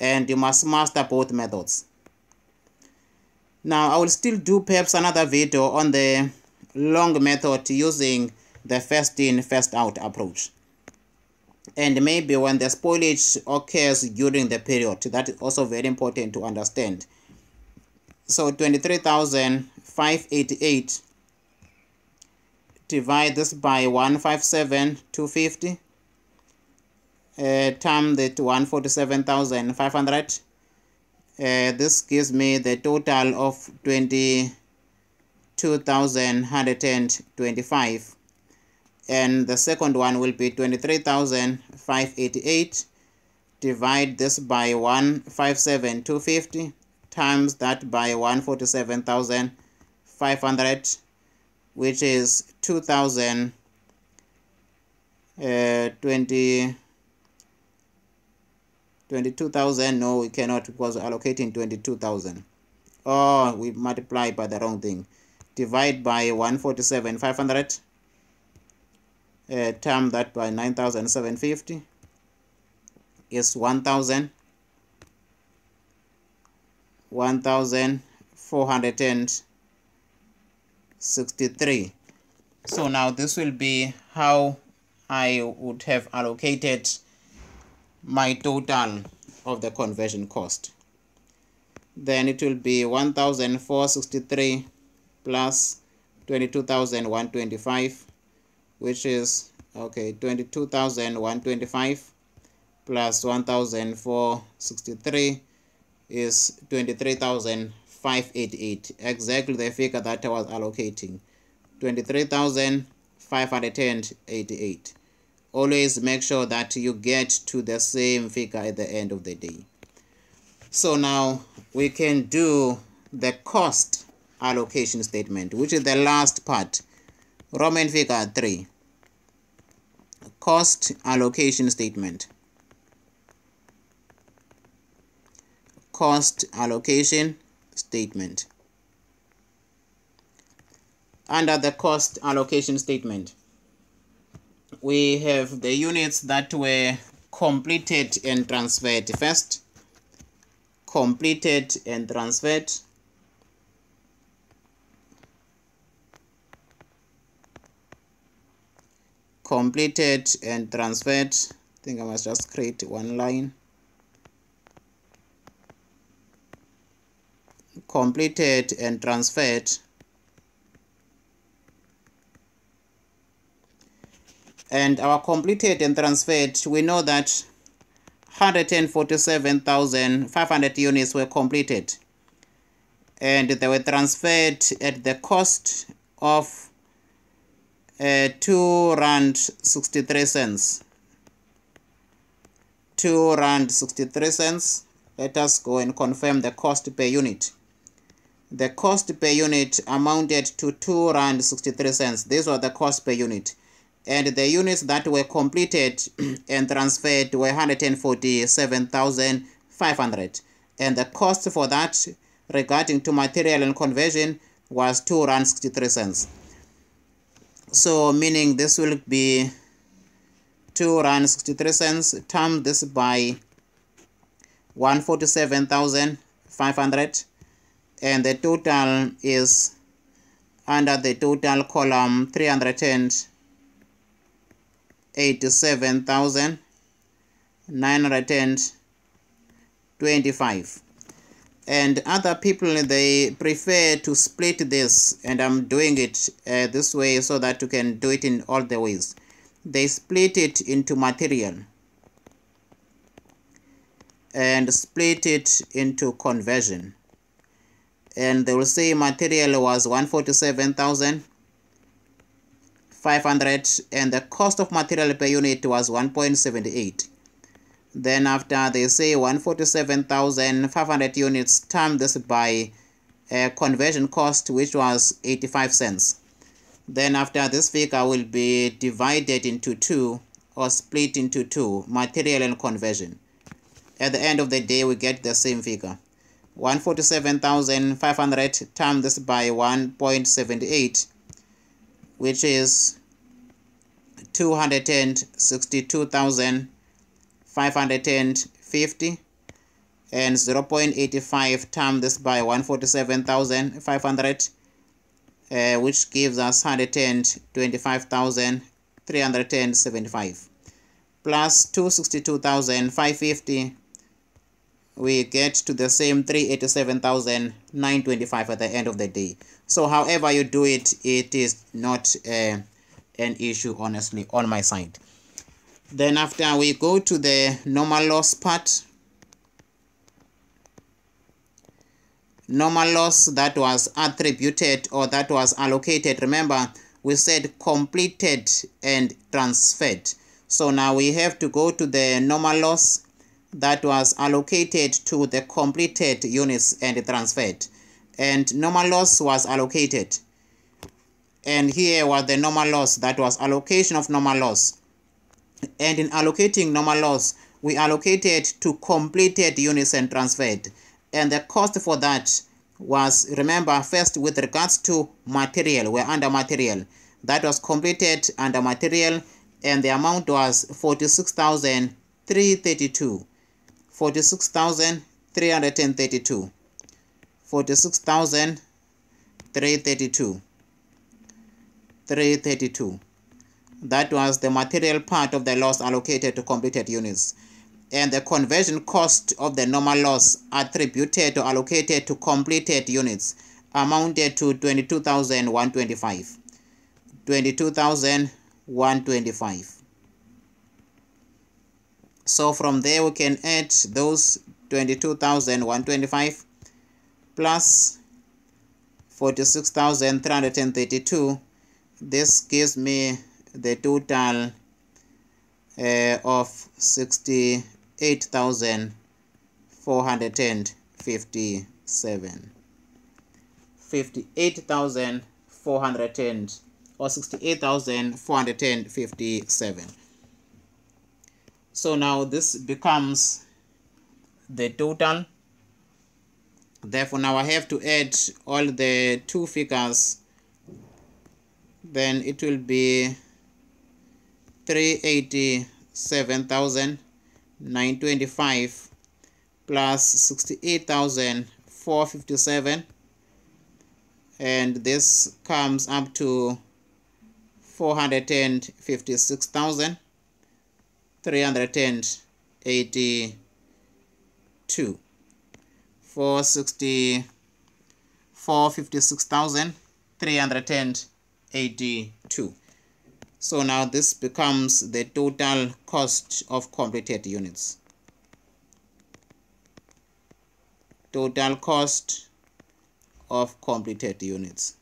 and you must master both methods. Now I will still do perhaps another video on the long method using the first in first out approach. And maybe when the spoilage occurs during the period that is also very important to understand. So 23,588 divide this by 157,250 uh, term that 147,500 uh, this gives me the total of 22,125 and the second one will be 23,588 divide this by 157,250 times that by 147,500 which is 2000 uh, 20 22,000 no we cannot because allocating 22,000 oh we multiply by the wrong thing. Divide by 147,500 uh, term that by 9750 is 1000 1463 so now this will be how I would have allocated my total of the conversion cost. Then it will be 1463 plus 22,125 which is okay 22,125 plus 1,463 is 23,588 exactly the figure that I was allocating. 23,588 always make sure that you get to the same figure at the end of the day. So now we can do the cost allocation statement which is the last part Roman figure 3 cost allocation statement. Cost allocation statement. Under the cost allocation statement we have the units that were completed and transferred first. Completed and transferred completed and transferred. I think I must just create one line. Completed and transferred. And our completed and transferred we know that 147,500 units were completed. And they were transferred at the cost of uh, 2 rand 63 cents. 2 rand 63 cents. Let us go and confirm the cost per unit. The cost per unit amounted to 2 rand 63 cents. These were the cost per unit. And the units that were completed (clears throat) and transferred were 147,500 and the cost for that regarding to material and conversion was 2 rand 63 cents so meaning this will be 2 rand 63 cents times this by 147,500 and the total is under the total column 387,925 and other people they prefer to split this and I'm doing it uh, this way so that you can do it in all the ways. They split it into material and split it into conversion. And they will say material was 147,500 and the cost of material per unit was 1.78 then after they say 147,500 units times this by a conversion cost which was 85 cents. Then after this figure will be divided into two or split into two material and conversion. At the end of the day we get the same figure. 147,500 times this by 1.78 which is 262,550 and 0.85 times this by 147,500 uh, which gives us 125,375 plus 262,550 we get to the same 387,925 at the end of the day. So however you do it, it is not uh, an issue, honestly, on my side. Then after we go to the normal loss part, normal loss that was attributed or that was allocated, remember, we said completed and transferred. So now we have to go to the normal loss that was allocated to the completed units and transferred. And normal loss was allocated. And here was the normal loss that was allocation of normal loss and in allocating normal loss we allocated to completed units and transferred. And the cost for that was remember first with regards to material we're under material. That was completed under material and the amount was 46,332 46,332 46,332 332 that was the material part of the loss allocated to completed units. And the conversion cost of the normal loss attributed or allocated to completed units amounted to 22,125 22,125 so from there we can add those 22,125 plus 46,332. This gives me the total uh, of 68,457. 58,400 or 68,457 so now this becomes the total. Therefore now I have to add all the two figures. Then it will be 387,925 plus 68,457 and this comes up to 456,000 382 460 456,382 so now this becomes the total cost of completed units. Total cost of completed units.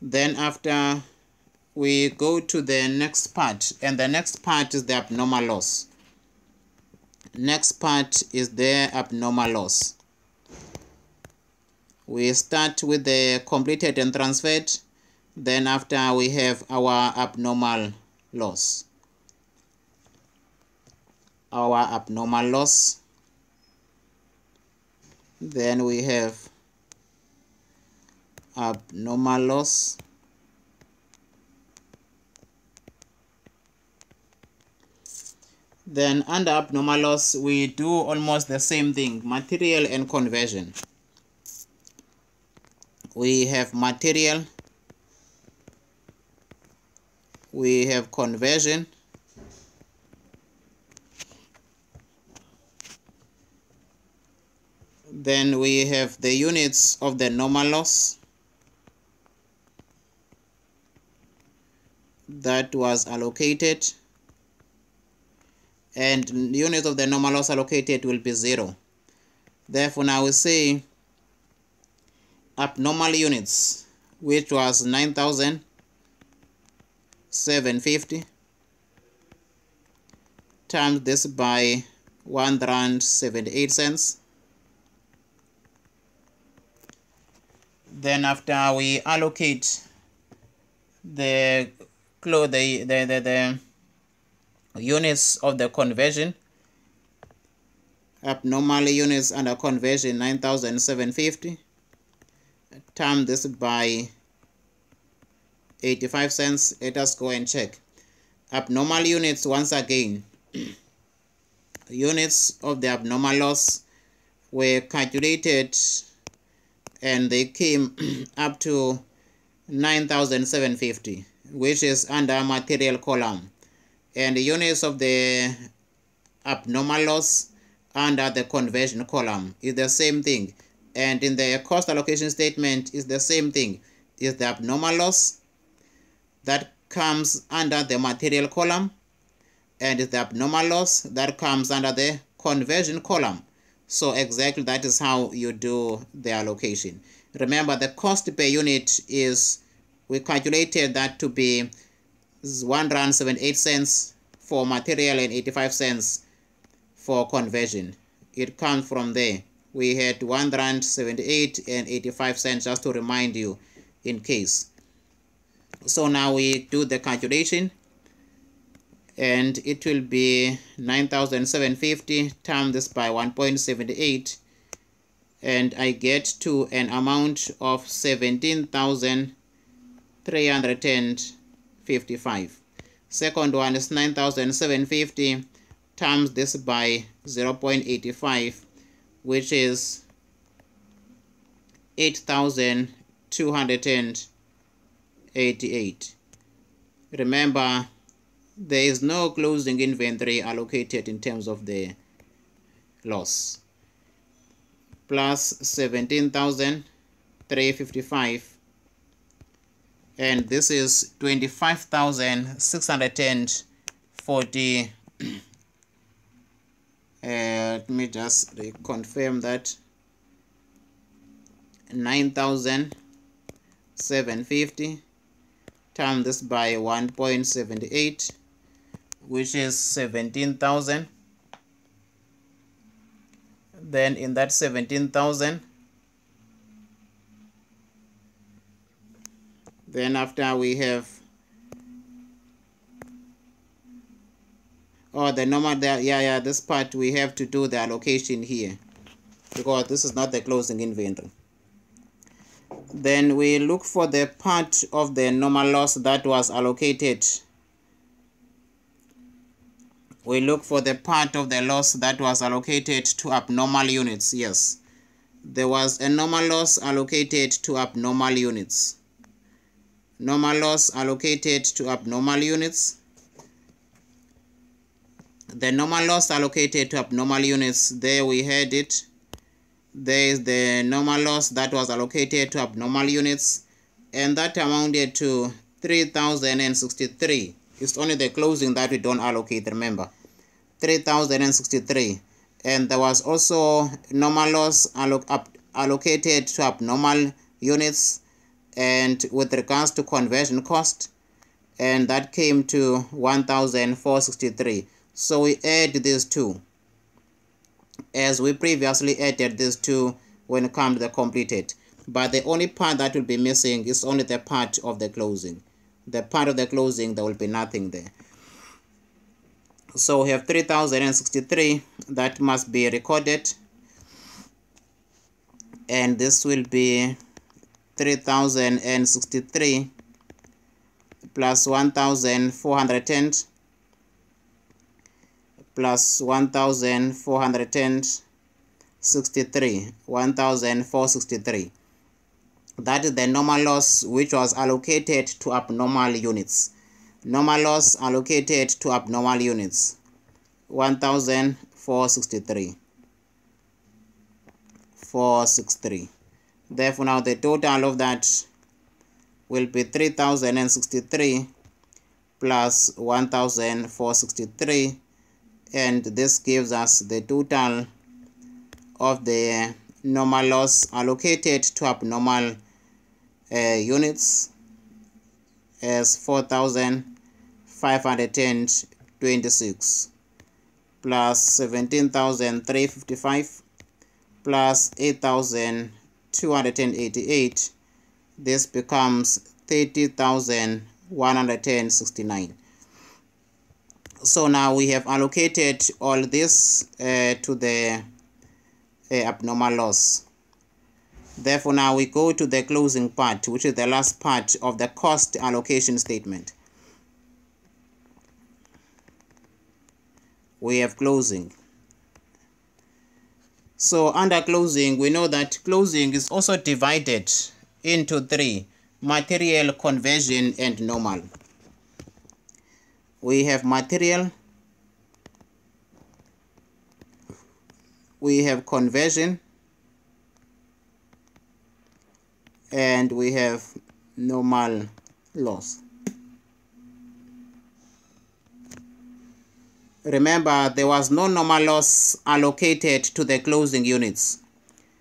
Then after we go to the next part and the next part is the abnormal loss. Next part is the abnormal loss we start with the completed and transferred. Then after we have our abnormal loss. Our abnormal loss. Then we have abnormal loss. Then under abnormal loss we do almost the same thing material and conversion we have material. We have conversion. Then we have the units of the normal loss that was allocated. And units of the normal loss allocated will be zero. Therefore now we say abnormal units which was 9750 times this by 1 rand 78 cents. Then after we allocate the the, the, the, the units of the conversion abnormal units under conversion 9750 times this by 85 cents. Let us go and check. Abnormal units once again (clears throat) units of the abnormal loss were calculated and they came (clears throat) up to 9750 which is under material column. And the units of the abnormal loss under the conversion column is the same thing and in the cost allocation statement is the same thing. Is the abnormal loss that comes under the material column and the abnormal loss that comes under the conversion column. So exactly that is how you do the allocation. Remember the cost per unit is we calculated that to be 1 rand 78 cents for material and 85 cents for conversion. It comes from there we had 1 rand 78 and 85 cents just to remind you in case. So now we do the calculation and it will be 9750 times this by 1.78 and I get to an amount of 17,355 second one is 9,750 times this by 0.85 which is 8,288. Remember, there is no closing inventory allocated in terms of the loss. Plus 17,355 and this is 25,640 Uh, let me just confirm that. 9750 times this by 1.78 which is 17,000 then in that 17,000 then after we have oh the normal yeah yeah this part we have to do the allocation here. Because this is not the closing inventory. Then we look for the part of the normal loss that was allocated. We look for the part of the loss that was allocated to abnormal units yes. There was a normal loss allocated to abnormal units. Normal loss allocated to abnormal units the normal loss allocated to abnormal units there we had it. There is the normal loss that was allocated to abnormal units and that amounted to 3063 it's only the closing that we don't allocate remember. 3063 and there was also normal loss alloc up, allocated to abnormal units and with regards to conversion cost and that came to 1463 so we add these two as we previously added these two when it comes to the completed. But the only part that will be missing is only the part of the closing. The part of the closing, there will be nothing there. So we have 3063 that must be recorded. And this will be 3063 plus 1410 plus 1463 1463 that is the normal loss which was allocated to abnormal units. Normal loss allocated to abnormal units 1463 463 therefore now the total of that will be 3063 plus 1463 and this gives us the total of the normal loss allocated to abnormal uh, units as 4526 plus 17355 plus 8288 this becomes 30,169 so now we have allocated all this uh, to the uh, abnormal loss. Therefore now we go to the closing part which is the last part of the cost allocation statement. We have closing. So under closing we know that closing is also divided into three material conversion and normal we have material. We have conversion. And we have normal loss remember there was no normal loss allocated to the closing units.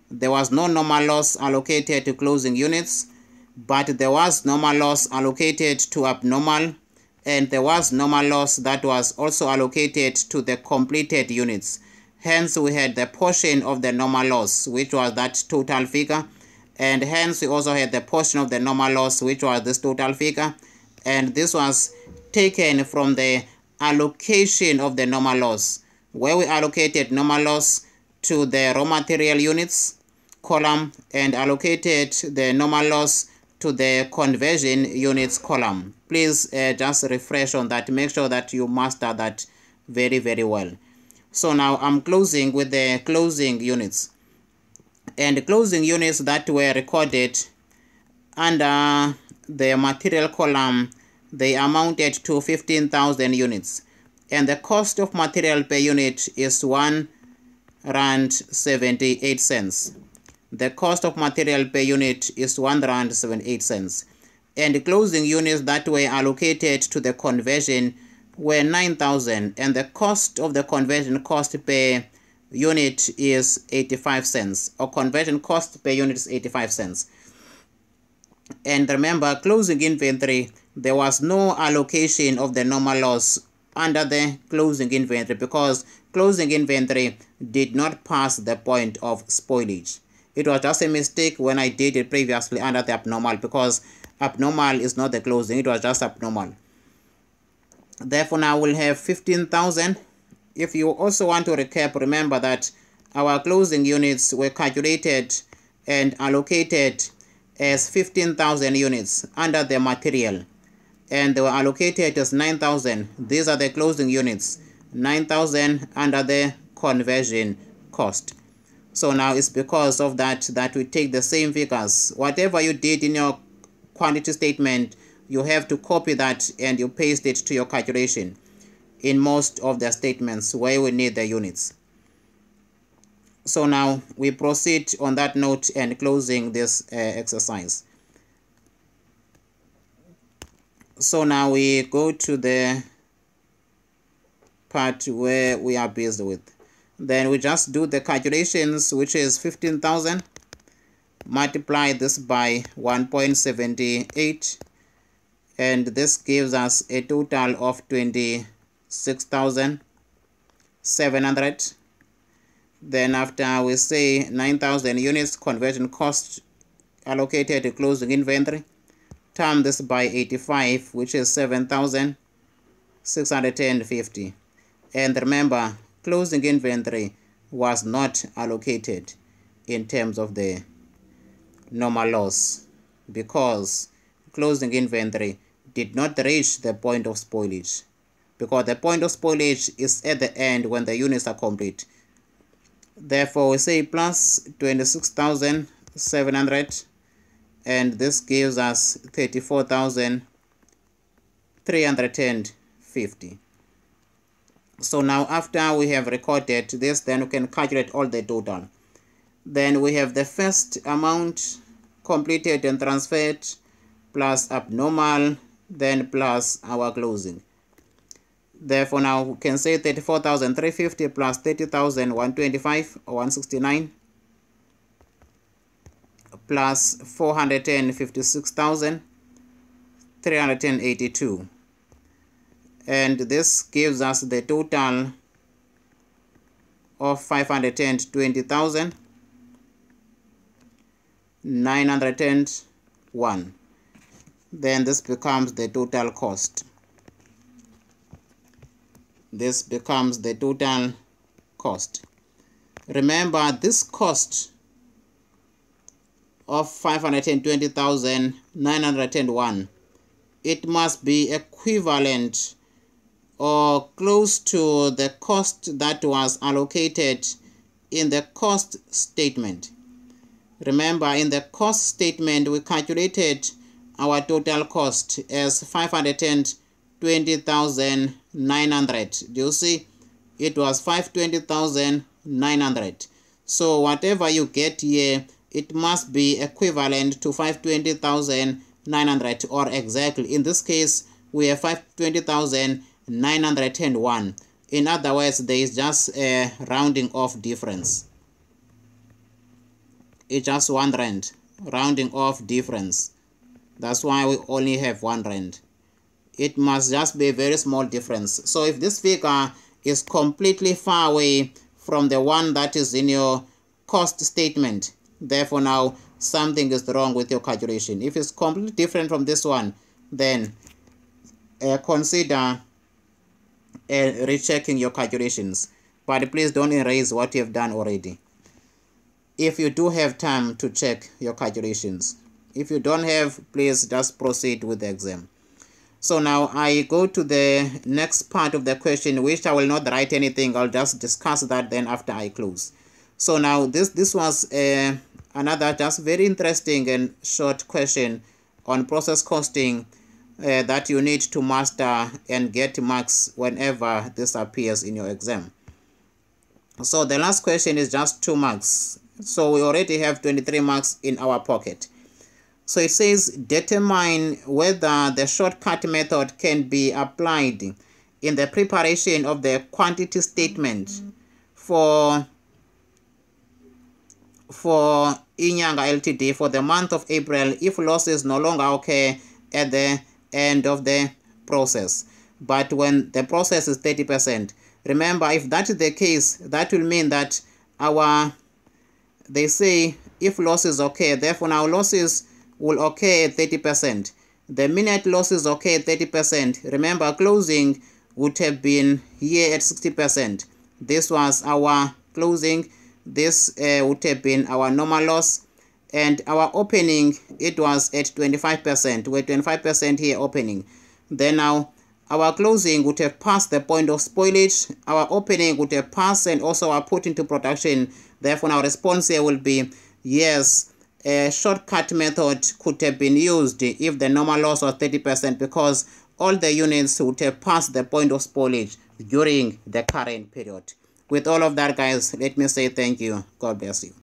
There was no normal loss allocated to closing units but there was normal loss allocated to abnormal and there was normal loss that was also allocated to the completed units. Hence we had the portion of the normal loss which was that total figure. And hence we also had the portion of the normal loss which was this total figure. And this was taken from the allocation of the normal loss where we allocated normal loss to the raw material units column and allocated the normal loss to the conversion units column. Please uh, just refresh on that. Make sure that you master that very very well. So now i'm closing with the closing units. And closing units that were recorded under the material column they amounted to 15,000 units. And the cost of material per unit is 1 rand 78 cents the cost of material per unit is 1 rand 78 cents and closing units that were allocated to the conversion were 9000 and the cost of the conversion cost per unit is 85 cents or conversion cost per unit is 85 cents and remember closing inventory there was no allocation of the normal loss under the closing inventory because closing inventory did not pass the point of spoilage. It was just a mistake when I did it previously under the abnormal because abnormal is not the closing, it was just abnormal. Therefore now we'll have 15,000. If you also want to recap, remember that our closing units were calculated and allocated as 15,000 units under the material and they were allocated as 9,000. These are the closing units, 9,000 under the conversion cost. So now it's because of that that we take the same figures. Whatever you did in your quantity statement, you have to copy that and you paste it to your calculation in most of the statements where we need the units. So now we proceed on that note and closing this uh, exercise so now we go to the part where we are busy with then we just do the calculations which is 15,000 multiply this by 1.78 and this gives us a total of 26,700 then after we say 9,000 units conversion cost allocated to closing inventory Term this by 85 which is 7650 and remember closing inventory was not allocated in terms of the normal loss because closing inventory did not reach the point of spoilage because the point of spoilage is at the end when the units are complete. Therefore, we say plus 26,700 and this gives us 34,350. So now after we have recorded this, then we can calculate all the total. Then we have the first amount completed and transferred plus abnormal, then plus our closing. Therefore, now we can say 34,350 plus 30,125 or 169 plus 456,382 and this gives us the total of 520,901 then this becomes the total cost. This becomes the total cost. Remember this cost of 520,901 it must be equivalent or close to the cost that was allocated in the cost statement. Remember, in the cost statement, we calculated our total cost as 520,900. Do you see? It was 520,900. So whatever you get here, it must be equivalent to 520,900 or exactly. In this case, we have 520,000 901 in other words there is just a rounding off difference. It's just one rand. Rounding off difference. That's why we only have one rand. It must just be a very small difference. So if this figure is completely far away from the one that is in your cost statement therefore now something is wrong with your calculation. If it's completely different from this one then uh, consider rechecking your calculations. But please don't erase what you have done already. If you do have time to check your calculations. If you don't have please just proceed with the exam. So now I go to the next part of the question which I will not write anything. I'll just discuss that then after I close. So now this this was uh, another just very interesting and short question on process costing uh, that you need to master and get marks whenever this appears in your exam. So the last question is just 2 marks. So we already have 23 marks in our pocket. So it says determine whether the shortcut method can be applied in the preparation of the quantity statement for for Iyogathi Ltd for the month of April if losses no longer occur at the end of the process. But when the process is 30%, remember if that is the case, that will mean that our, they say if losses occur, therefore now losses will occur at 30%. The minute losses occur at 30%, remember closing would have been here at 60%. This was our closing. This uh, would have been our normal loss and our opening it was at 25% we're 25% here opening. Then now our closing would have passed the point of spoilage. Our opening would have passed and also our put into production. Therefore our response here will be yes a shortcut method could have been used if the normal loss was 30% because all the units would have passed the point of spoilage during the current period. With all of that guys let me say thank you. God bless you